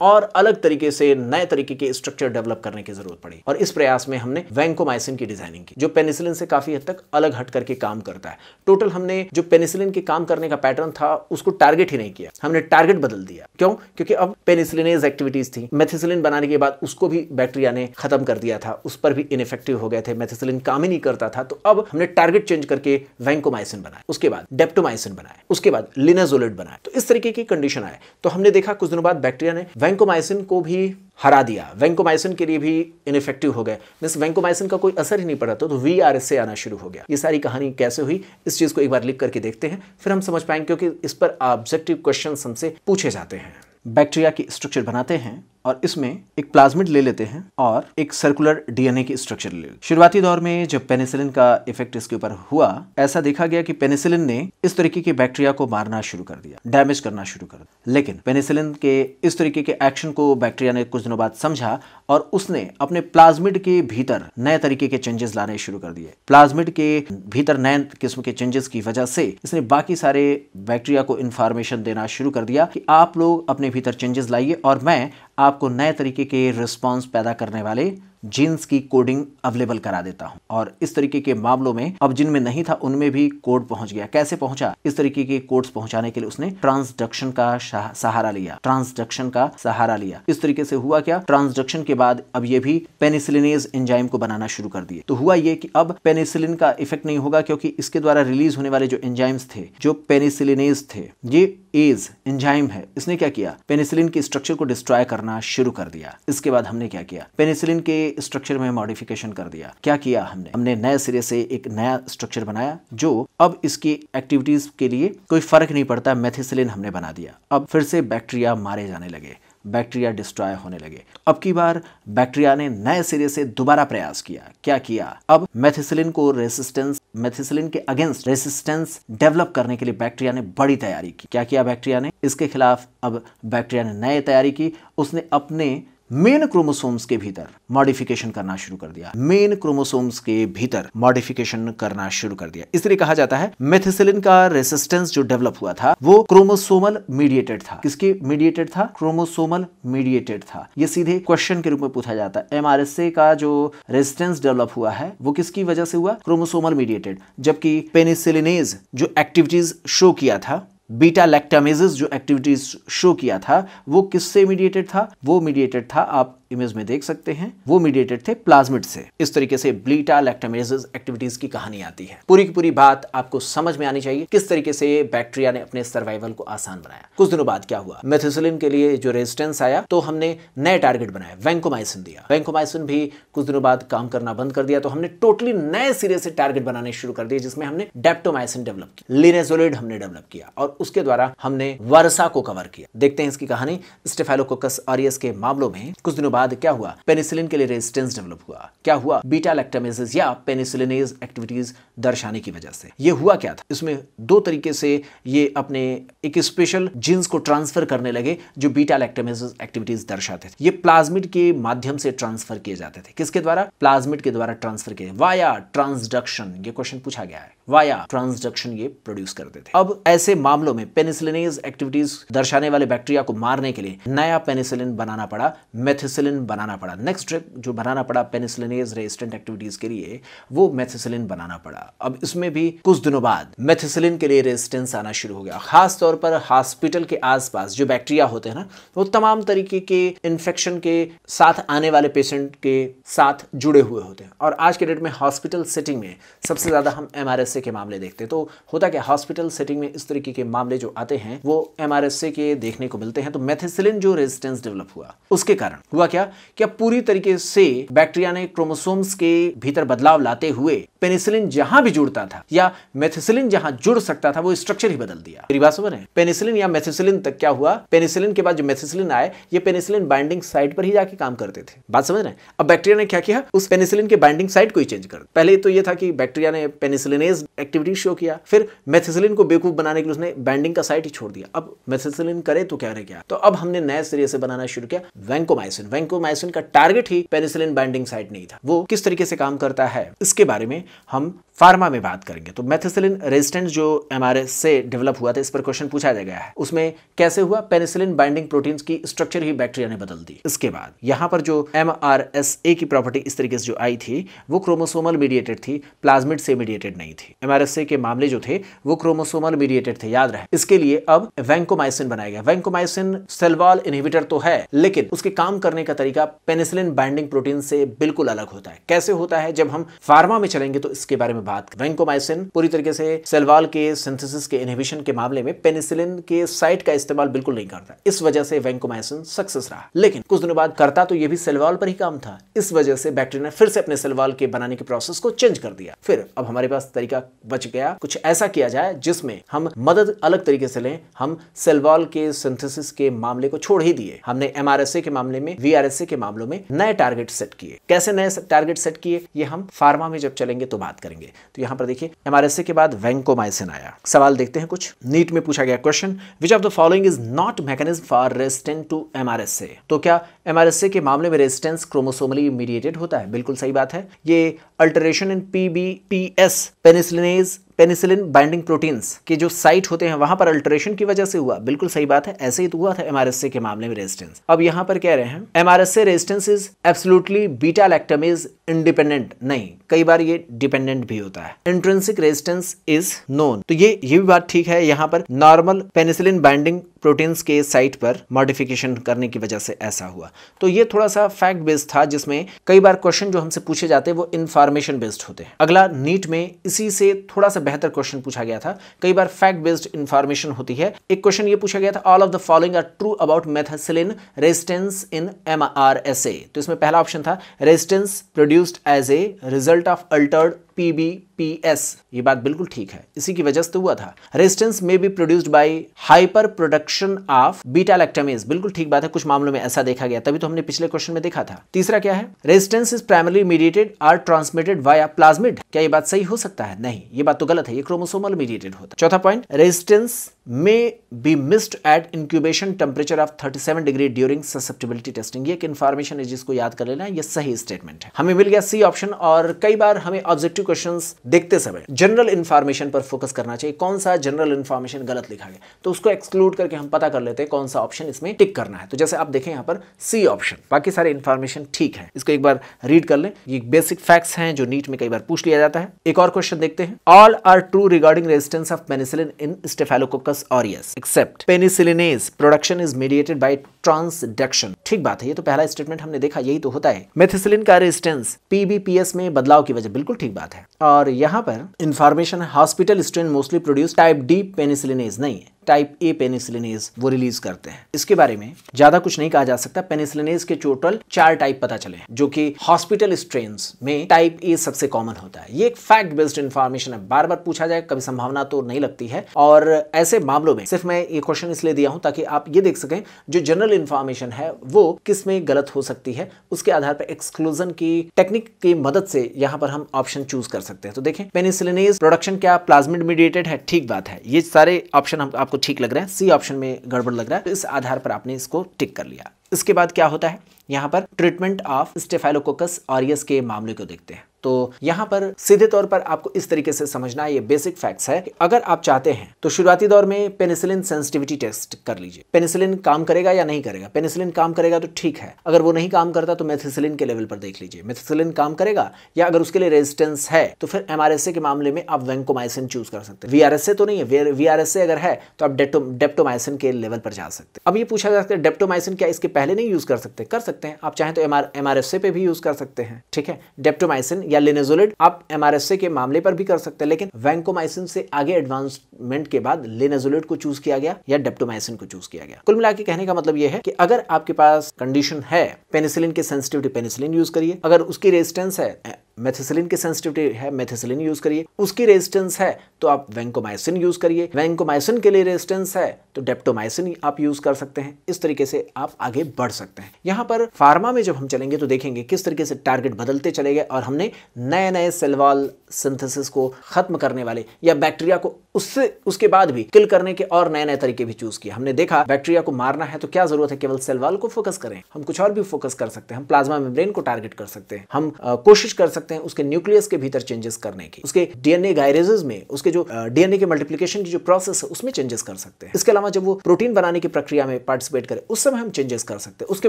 और अलग तरीके से नए तरीके के स्ट्रक्चर डेवलप करने की ज़रूरत पड़ी। और इस प्रयास में हमने वैंकोमाइसिन की डिज़ाइनिंग की, जो पेनिसिलिन से काफ़ी हद तक अलग हट करके काम करता है। टोटल हमने जो पेनिसिलिन के काम करने का पैटर्न था, उसको टारगेट ही नहीं किया। हमने टारगेट बदल दिया। क्यों? क्योंकि अब पेनिसिलिनेज एक्टिविटीज़ थी। मेथिसिलिन बनाने के बाद उसको भी बैक्टीरिया ने खत्म खत्म कर दिया था उस पर भी इनफेक्टिव हो गए थे मेथिसिलिन काम ही नहीं करता था तो अब हमने टारगेट चेंज करके वैंकोमाइसिन बनाया उसके बाद डेप्टोमाइसिन बनाया उसके बाद लिनाजोलेट बनाया तो इस तरीके की कंडीशन आए तो हमने देखा कुछ दिनों बाद बैक्टीरिया ने वैंकोमाइसिन को भी हरा दिया वैंकोमाइसिन के लिए भी इनफेक्टिव हो गए। मीन्स वैंकोमाइसिन का कोई असर ही नहीं पड़ा तो, वी आर से आना शुरू हो गया। ये सारी कहानी कैसे हुई इस चीज़ को एक बार लिख करके देखते हैं फिर हम समझ पाएँगे क्योंकि इस पर ऑब्जेक्टिव क्वेश्चन हमसे पूछे जाते हैं। बैक्टीरिया की स्ट्रक्चर बनाते हैं और इसमें एक प्लाज्मिड ले लेते हैं और एक सर्कुलर डीएनए की स्ट्रक्चर ले लेते शुरुआती दौर में जब पेनिसिलिन का इफ़ेक्ट इसके ऊपर हुआ, ऐसा देखा गया कि पेनिसिलिन ने इस तरीके के बैक्टीरिया को मारना शुरू कर दिया डैमेज करना शुरू कर दिया। लेकिन पेनिसिलिन के इस तरीके के एक्शन को बैक्टीरिया ने कुछ दिनों बाद समझा और उसने अपने प्लाज्मिड के भीतर नए तरीके के चेंजेस लाने शुरू कर दिए। प्लाज्मिड के भीतर नए किस्म के चेंजेस की वजह से इसने बाकी सारे बैक्टीरिया को इंफॉर्मेशन देना शुरू कर दिया कि आप लोग अपने भीतर चेंजेस लाइए और मैं आपको नए तरीके के रिस्पॉन्स पैदा करने वाले जीन्स की कोडिंग अवेलेबल करा देता हूँ। और इस तरीके के मामलों में, अब जिनमें नहीं था, उनमें भी कोड पहुँच गया। कैसे पहुँचा? इस तरीके के कोड्स पहुँचाने के लिए उसने ट्रांसडक्शन का सहारा लिया। ट्रांसडक्शन का सहारा लिया। इस तरीके से हुआ क्या? ट्रांसडक्शन के बाद अब ये भी पेनिसिलिनेज एंजाइम को बनाना शुरू कर दिए। तो हुआ ये कि अब पेनिसिलिन का इफ़ेक्ट नहीं होगा, क्योंकि इसके द्वारा रिलीज़ होने वाले जो एंजाइम्स थे, जो पेनिसिलिनेज थे, ये एज एंजाइम है। इसने क्या किया? पेनिसिलिन के स्ट्रक्चर को डिस्ट्रॉय करना शुरू कर दिया। इसके बाद हमने क्या किया? पेनिसिलिन के स्ट्रक्चर में मॉडिफिकेशन कर दिया। क्या किया हमने? हमने नए सिरे से एक नया स्ट्रक्चर बनाया, जो अब इसकी एक्टिविटीज़ के लिए कोई फ़र्क नहीं पड़ता मेथिसिलिन हमने बना दिया। अब फिर से बैक्टीरिया मारे जाने लगे बैक्टीरिया डिस्ट्रॉय होने लगे। अब की बार बैक्टीरिया ने नए सिरे से दोबारा प्रयास किया। क्या किया? अब मेथिसिलिन को रेसिस्टेंस मेथिसिलिन के अगेंस्ट रेसिस्टेंस डेवलप करने के लिए बैक्टीरिया ने बड़ी तैयारी की। क्या किया बैक्टीरिया ने? इसके खिलाफ अब बैक्टीरिया ने नए तैयारी की। उसने अपने मेन क्रोमोसोम्स के भीतर मॉडिफिकेशन करना शुरू कर दिया। मेन क्रोमोसोम्स के भीतर मॉडिफिकेशन करना शुरू कर दिया। इसलिए कहा जाता है, मेथिसिलिन का रेसिस्टेंस जो डेवलप हुआ था, वो क्रोमोसोमल मीडिएटेड था। किसके मीडिएटेड था? क्रोमोसोमल मीडिएटेड था। ये सीधे क्वेश्चन के रूप में पूछा जाता है। एमआरएसए का जो रेजिस्टेंस डेवलप हुआ है, वो किसकी वजह से हुआ? क्रोमोसोमल मीडिएटेड जबकि पेनिसिलिनेज जो एक्टिविटीज़ शो किया था बीटा लैक्टामेजेस जो एक्टिविटीज़ शो किया था, वो किससे मीडिएटेड था? वो मीडिएटेड था आप इमेज में देख सकते हैं। वो मीडिएटेड थे प्लाज्मिड से। इस तरीके से ब्लीटा लैक्टामेजेस एक्टिविटीज़ की कहानी आती है। पूरी की पूरी बात आपको समझ में आनी चाहिए किस तरीके से बैक्टीरिया ने अपने सर्वाइवल को आसान बनाया। कुछ दिनों बाद क्या हुआ? मेथिसिलिन के लिए जो रेजिस्टेंस आया तो हमने नए टारगेट बनाया वैंकोमाइसिन दिया। वैंकोमाइसिन भी कुछ दिनों बाद काम करना बंद कर दिया तो हमने टोटली नए सिरे से टारगेट बनाने शुरू कर दिए, जिसमें हमने डेप्टोमाइसिन डेवलप किया। लिनेजोलिड हमने डेवलप किया और उसके द्वारा हमने वर्षा को कवर किया। देखते हैं इसकी कहानी। स्टेफेलोकोकस आरियस के मामलों में कुछ दिनों बाद क्या हुआ? पेनिसिलिन के लिए रेजिस्टेंस डेवलप हुआ। क्या हुआ? बीटा लैक्टामेसिस या पेनिसिलिनेज एक्टिविटीज़ दर्शाने की वजह से। ये हुआ क्या था? इसमें दो तरीके से ये अपने एक स्पेशल जीन्स को ट्रांसफ़र करने लगे, जो बीटा लैक्टामेसिस एक्टिविटीज़ दर्शाते थे। ये प्लाज्मिड के माध्यम से ट्रांसफ़र किए जाते थे। किसके द्वारा? प्लाज्मिड के द्वारा ट्रांसफ़र किए वाया ट्रांसडक्शन ये क्वेश्चन पूछा गया है। वाया ट्रांसडक्शन ये प्रोड्यूस करते थे। अब ऐसे मामलों में पेनिसिलिनेज एक्टिविटीज़ दर्शाने वाले बैक्टीरिया को मारने के लिए नया पेनिसिलिन बनाना पड़ा मेथिसिलिन बनाना पड़ा। नेक्स्ट ट्रिप जो बनाना पड़ा पेनिसिलिनेज रेजिस्टेंट एक्टिविटीज़ के लिए, वो मेथिसिलिन बनाना पड़ा। अब इसमें भी कुछ दिनों बाद मेथिसिलिन के लिए रेजिस्टेंस आना शुरू हो गया। खासतौर पर हॉस्पिटल के आसपास जो बैक्टीरिया होते हैं ना, वो तमाम तरीके के इन्फेक्शन के साथ आने वाले पेशेंट के साथ जुड़े हुए होते हैं। और आज के डेट में हॉस्पिटल सेटिंग में सबसे ज़्यादा हम एमआरएस के मामले देखते हैं। तो होता क्या हॉस्पिटल सेटिंग में इस तरीके के मामले जो आते हैं, वो एमआरएसए के देखने को मिलते हैं। तो मेथिसिलिन जो रेजिस्टेंस डेवलप हुआ, उसके कारण हुआ क्या क्या पूरी तरीके से बैक्टीरिया ने क्रोमोसोम्स के भीतर बदलाव लाते हुए पेनिसिलिन जहाँ भी जुड़ता था, या मेथिसिलिन जहाँ जुड़ सकता था, वो स्ट्रक्चर ही बदल दिया। मेरी बात समझ रहे, पेनिसिलिन या मेथिसिलिन तक क्या हुआ? पेनिसिलिन के बाद जो मेथिसिलिन आए, ये पेनिसिलिन बाइंडिंग साइट पर ही जाके काम करते थे। बात समझ रहे हैं? अब बैक्टीरिया ने क्या किया? उस पेनिसिलिन के बाइंडिंग साइट को ही चेंज कर पहले तो ये था कि बैक्टीरिया ने पेनिसिलिनेज एक्टिविटी शो किया, फिर मेथिसिलिन को बेवकूफ़ बनाने के लिए उसने बाइंडिंग का साइट ही छोड़ दिया। अब मेथिसिलिन करे तो क्या रहे क्या तो अब हमने नए सिरे से बनाना शुरू किया वैंकोमाइसिन वैंकोमाइसिन का टारगेट ही पेनिसिलिन बाइंडिंग साइट नहीं था। वो किस तरीके से काम करता है? इसके बारे में हम फार्मा में बात करेंगे। तो मेथिसिलिन रेजिस्टेंट जो एमआरएस से डेवलप हुआ था, इस पर क्वेश्चन पूछा गया है। उसमें कैसे हुआ? पेनिसिलिन बाइंडिंग प्रोटीन्स की स्ट्रक्चर ही बैक्टीरिया ने बदल दी। इसके बाद, यहाँ पर जो एम की प्रॉपर्टी इस तरीके से जो आई थी, वो क्रोमोसोमल मीडिएटेड थी प्लाज्मिड से मीडिएटेड नहीं थी। एमआरएसए के मामले जो थे, वो क्रोमोसोमल मीडिएटेड थे, याद रहे। इसके लिए अब वैंकोमाइसिन बनाया गया। वैंकोमाइसिन सेलवॉल इनहिबिटर तो है, लेकिन उसके काम करने का तरीका पेनिसिलिन बाइंडिंग प्रोटीन से बिल्कुल अलग होता है। कैसे होता है? जब हम फार्मा में चलेंगे तो इसके बारे में बात वैंकोमाइसिन पूरी तरीके से सेलवाल के सिंथेसिस के इनहिबिशन के मामले में पेनिसिलिन के साइट का इस्तेमाल बिल्कुल नहीं करता। इस वजह से वैंकोमाइसिन सक्सेस रहा। लेकिन कुछ दिनों बाद करता तो ये भी सेलवाल पर ही काम था। इस वजह से बैक्टीरिया ने फिर से अपने सेलवाल के बनाने के प्रोसेस को चेंज कर दिया। फिर अब हमारे पास तरीका बच गया। कुछ ऐसा किया जाए जिसमें हम मदद अलग तरीके से लें। हम सेलवाल के सिंथेसिस के मामले को छोड़ ही दिए। हमने एमआरएसए के मामले में वीआरएसए के मामलों में नए टारगेट सेट किए। कैसे नए टारगेट सेट किए? ये हम फार्मा में जब चलेंगे तो बात करेंगे। तो यहाँ पर देखिए एमआरएसए के बाद वैंकोमाइसिन आया। सवाल देखते हैं कुछ। नीट में पूछा गया question which of the following is not mechanism for resistant to MRSA तो क्या एमआरएसए के मामले में रेजिस्टेंस क्रोमोसोमली मीडिएटेड होता है? बिल्कुल सही बात है। ये alteration in PBPs penicillinase penicillin binding proteins के जो साइट होते हैं, वहाँ पर अल्टरेशन की वजह से हुआ। बिल्कुल सही बात है, ऐसे ही तो हुआ था एमआरएसए के मामले में रेजिस्टेंस अब यहाँ पर कह रहे हैं MRSA resistance is absolutely beta lactamase independent नहीं, कई बार ये डिपेंडेंट भी होता है। इंट्रेंसिक रेजिस्टेंस इज़ नोन तो ये ये भी बात ठीक है, यहाँ पर नॉर्मल पेनिसिलिन बाइंडिंग प्रोटीन्स के साइट पर मॉडिफिकेशन करने की वजह से ऐसा हुआ। तो ये थोड़ा सा फैक्ट बेस्ड था, जिसमें कई बार क्वेश्चन जो हमसे पूछे जाते हैं, वो इंफॉर्मेशन बेस्ड होते हैं। अगला, नीट में इसी से थोड़ा सा बेहतर क्वेश्चन पूछा गया था। कई बार फैक्ट बेस्ड इंफॉर्मेशन होती है। एक क्वेश्चन ये पूछा गया था all of the following are true about methicillin resistance in M R S A तो इसमें पहला ऑप्शन था resistance produced as a result of altered PBPs ये बात बिल्कुल ठीक है। इसी की वजह से तो हुआ था। Resistance may be produced by hyper production of beta lactamase बिल्कुल ठीक बात है, कुछ मामलों में ऐसा देखा गया। तभी तो हमने पिछले क्वेश्चन में देखा था। तीसरा क्या है? Resistance is primarily mediated or transmitted via plasmid क्या ये बात सही हो सकता है? नहीं, ये बात तो गलत है। ये क्रोमोसोमल मीडिएटेड होता है। चौथा point resistance may be missed at incubation temperature of 37 degree during susceptibility testing ये एक इन्फॉर्मेशन है जिसको याद कर लेना। ये सही स्टेटमेंट है। हमें मिल गया सी ऑप्शन और कई बार हमें ऑब्जेक्टिव क्वेश्चंस देखते समय जनरल इन्फॉर्मेशन पर फोकस करना चाहिए। कौन सा जनरल इन्फॉर्मेशन गलत लिखा गया? तो उसको एक्सक्लूड करके हम पता कर लेते हैं कौन सा ऑप्शन इसमें टिक करना है। तो जैसे आप देखें यहाँ पर सी ऑप्शन बाकी सारे इन्फॉर्मेशन ठीक है। इसको एक बार रीड कर लें। ये बेसिक फैक्ट्स हैं जो नीट में कई बार पूछ लिया जाता है। एक और क्वेश्चन देखते हैं। All are true regarding resistance of penicillin in staphylococcus aureus except penicillinase production is mediated by transduction ठीक बात है, ये तो पहला स्टेटमेंट हमने देखा, यही तो होता है। मेथिसिलिन का रेजिस्टेंस पीबीपीएस में बदलाव की वजह बिल्कुल ठीक बात है। और यहाँ पर information hospital strain mostly produce type D penicillinase नहीं है। टाइप ए पेनिसिलिनेज वो रिलीज़ करते हैं। इसके बारे में ज़्यादा कुछ नहीं कहा जा सकता। पेनिसिलिनेज के टोटल चार टाइप पता चले जो कि हॉस्पिटल स्ट्रेन में टाइप ए सबसे कॉमन होता है। ये एक फैक्ट बेस्ड इंफॉर्मेशन है। बार बार पूछा जाए, कभी संभावना तो नहीं लगती है। और ऐसे मामलों में सिर्फ़ मैं ये क्वेश्चन इसलिए दिया हूँ ताकि आप ये देख सकें, जो जनरल इंफॉर्मेशन है, वो किसमें गलत हो सकती है, उसके आधार पर एक्सक्लूजन की टेक्निक की मदद से यहाँ पर हम ऑप्शन चूज़ कर सकते हैं। तो देखें पेनिसिलिनेज प्रोडक्शन क्या प्लाज्मिड मीडिएटेड है? ठीक बात है। ये सारे ऑप्शन हम आपको ठीक लग रहा है सी ऑप्शन में गड़बड़ लग रहा है तो इस आधार पर आपने इसको टिक कर लिया। इसके बाद क्या होता है? यहाँ पर ट्रीटमेंट ऑफ़ स्टेफाइलोकोकस ऑरियस के मामले को देखते हैं। तो यहाँ पर सीधे तौर पर आपको इस तरीके से समझना ये बेसिक फैक्ट्स है अगर आप चाहते हैं तो शुरुआती दौर में पेनिसिलिन सेंसिटिविटी टेस्ट कर लीजिए। पेनिसिलिन काम करेगा या नहीं करेगा? पेनिसिलिन काम करेगा तो ठीक है। अगर वो नहीं काम करता तो मेथिसिलिन के लेवल पर देख लीजिए। मेथिसिलिन काम करेगा या अगर उसके लिए रेजिस्टेंस है तो फिर एमआरएसए के मामले में आप वेंकोमाइसिन चूज़ कर सकते हैं। वीआरएसए तो नहीं है वीआरएसए अगर है तो आप डेप्टोमाइसिन के लेवल पर जा सकते हैं। अब ये पूछा जा सकता है डेप्टोमाइसिन क्या इसके पहले नहीं यूज़ कर सकते? कर सकते हैं। आप चाहें तो एमआरएसए पे भी यूज़ कर सकते हैं, ठीक है? डेप्टोमाइसिन या लेनेजोलिड आप एमआरएसए के मामले पर भी कर सकते हैं, लेकिन वैंकोमाइसिन से आगे एडवांसमेंट के बाद लेनेजोलिड को चूज़ किया गया या डेप्टोमाइसिन को चूज़ किया गया। कुल मिला कहने का मतलब यह है कि अगर आपके पास कंडीशन है पेनिसिलिन के सेंसिटिविटी पेनिसिलिन यूज़ करिए। अगर उसकी रेजिस्टेंस है मेथिसिलिन की सेंसिटिविटी है मेथिसिलिन यूज़ करिए। उसकी रेजिस्टेंस है तो आप वेंकोमाइसिन यूज़ करिए। वेंकोमाइसिन के लिए रेजिस्टेंस है तो डेप्टोमाइसिन आप यूज़ कर सकते हैं। इस तरीके से आप आगे बढ़ सकते हैं। यहाँ पर फार्मा में जब हम चलेंगे तो देखेंगे किस तरीके से टारगेट बदलते चले गए और हमने नए नए सेलवाल सिंथेसिस को खत्म करने वाले या बैक्टीरिया को उससे, उसके बाद भी किल करने के और नए नए तरीके भी चूज़ किए। हमने देखा बैक्टीरिया को मारना है तो क्या ज़रूरत है? केवल सेलवाल को फोकस करें। हम कुछ और भी फोकस कर सकते हैं। हम प्लाज्मा मेम्ब्रेन को टारगेट कर सकते हैं। हम कोशिश कर सकते हैं उसके न्यूक्लियस के भीतर चेंजेस करने की। उसके डीएनए गायरेजेस में, उसके जो डीएनए के मल्टीप्लीकेशन की जो प्रोसेस है, उसमें चेंजेस कर सकते हैं। इसके अलावा जब वो प्रोटीन बनाने की प्रक्रिया में पार्टिसिपेट करे, उस समय हम चेंजेस कर सकते हैं। उसके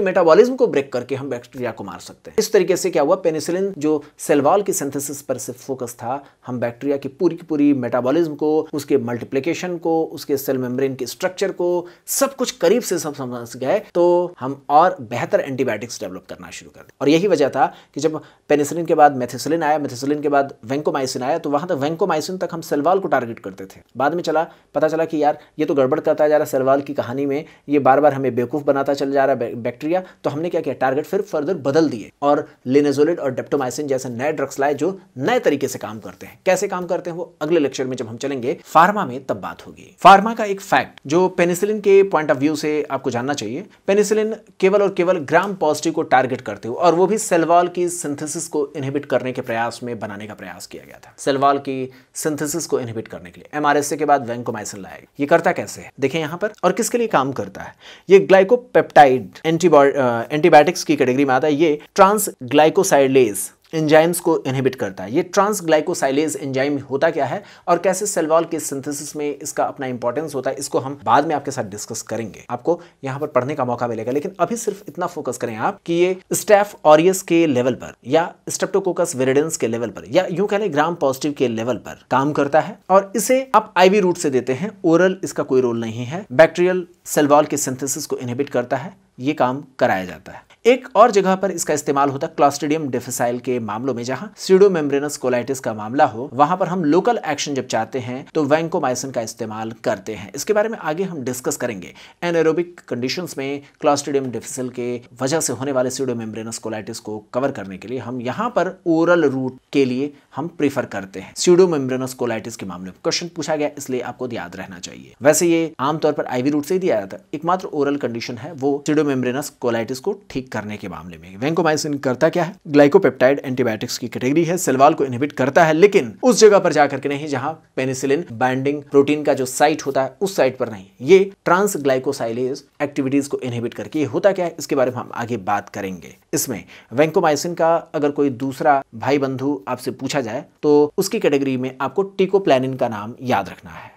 मेटाबॉलिज्म को ब्रेक करके हम बैक्टीरिया को मार सकते हैं। इस तरीके से क्या हुआ? पेनिसिलिन जो सेलवाल की सिंथेसिस पर सिर्फ़ फोकस था, हम बैक्टीरिया की पूरी की पूरी मेटाबॉलिज्म को, उसके मल्टीप्लीकेशन को, उसके सेल मेम्ब्रेन के स्ट्रक्चर को, सब कुछ करीब से सब समझ गए तो हम और बेहतर एंटीबायोटिक्स डेवलप करना शुरू कर दें और यही वजह था कि जब पेनिसिलिन के बाद मेथिसिलिन आया मेथिसिलिन के बाद वेंकोमाइसिन आया तो वहाँ तक वेंकोमाइसिन तक हम सेलवाल को टारगेट करते थे। बाद में चला, पता चला कि यार, ये तो गड़बड़ करता जा रहा सेलवाल की कहानी में, ये बार बार हमें बेवकूफ़ बनाता चल जा रहा है बैक्टीरिया तो हमने क्या किया टारगेट फिर फर्दर बदल दिए। और लिनेजोलिड और डेप्टोमाइसिन जैसे नए ड्रग्स लाए, जो नए तरीके से काम करते हैं। कैसे काम करते हैं वो अगले लेक्चर में जब हम चलेंगे फार्मा में तब बात होगी। फार्मा का एक फैक्ट जो पेनिसिलिन के पॉइंट ऑफ़ व्यू से आपको जानना चाहिए पेनिसिलिन केवल और केवल ग्राम पॉजिटिव को टारगेट करते हुए और वो भी सेलवाल की सिंथेसिस को इनहिबिट करने के प्रयास में, बनाने का प्रयास किया गया था। सेलवाल की सिंथेसिस को इनहिबिट करने के लिए। एमआरएसए के बाद वेंकोमाइसिन लाया ये करता कैसे है? देखें यहाँ पर, और किसके लिए काम करता है? ये ग्लाइकोपेप्टाइड एंटीबायोटिक्स की कैटेगरी में आता है। ये ट्रांस ग्लाइकोसाइडलेज एंजाइम्स को इनहिबिट करता है। ये ट्रांसग्लाइकोसाइलेज एंजाइम होता क्या है और कैसे सेल वॉल के सिंथेसिस में इसका अपना इंपॉर्टेंस होता है, इसको हम बाद में आपके साथ डिस्कस करेंगे। आपको यहाँ पर पढ़ने का मौका मिलेगा, लेकिन अभी सिर्फ़ इतना फोकस करें आप कि ये स्टेफ ऑरियस के लेवल पर या स्टेप्टोकोकस वेरिडेंस के लेवल पर या यूँ कह लें ग्राम पॉजिटिव के लेवल पर काम करता है और इसे आप आईवी रूट से देते हैं। ओरल इसका कोई रोल नहीं है। बैक्टीरियल सेल वॉल के सिंथेसिस को इनहिबिट करता है। ये काम कराया जाता है। एक और जगह पर इसका इस्तेमाल होता है क्लॉस्ट्रीडियम डिफिसाइल के मामलों में, जहाँ सीडोमेम्ब्रेनस कोलाइटिस का मामला हो, वहाँ पर हम लोकल एक्शन जब चाहते हैं तो वैंकोमाइसिन का इस्तेमाल करते हैं। इसके बारे में आगे हम डिस्कस करेंगे। एनएरोबिक कंडीशंस में क्लॉस्ट्रीडियम डिफिसाइल के वजह से होने वाले सीडोमेम्ब्रेनस कोलाइटिस को कवर करने के लिए हम यहाँ पर ओरल रूट के लिए हम प्रीफर करते हैं। सीडोमेम्ब्रेनस कोलाइटिस के मामले में क्वेश्चन पूछा गया, इसलिए आपको याद रहना चाहिए। वैसे ये आमतौर पर आईवी रूट से ही दिया जाता है। एकमात्र ओरल कंडीशन है वो सीडोमेम्ब्रेनस कोलाइटिस को ठीक करने के मामले में। वेंकोमाइसिन करता क्या है? ग्लाइकोपेप्टाइड एंटीबायोटिक्स की कैटेगरी है। सेलवाल को इनहिबिट करता है, लेकिन उस जगह पर जाकर के नहीं, जहाँ पेनिसिलिन बाइंडिंग प्रोटीन का जो साइट होता है, उस साइट पर नहीं। ये ट्रांस ग्लाइकोसाइलेज एक्टिविटीज़ को इनहिबिट करके होता क्या है? इसके बारे में हम आगे बात करेंगे। इसमें वेंकोमाइसिन का अगर कोई दूसरा भाई बंधु आपसे पूछा जाए तो उसकी कैटेगरी में आपको टीकोप्लानिन का नाम याद रखना है।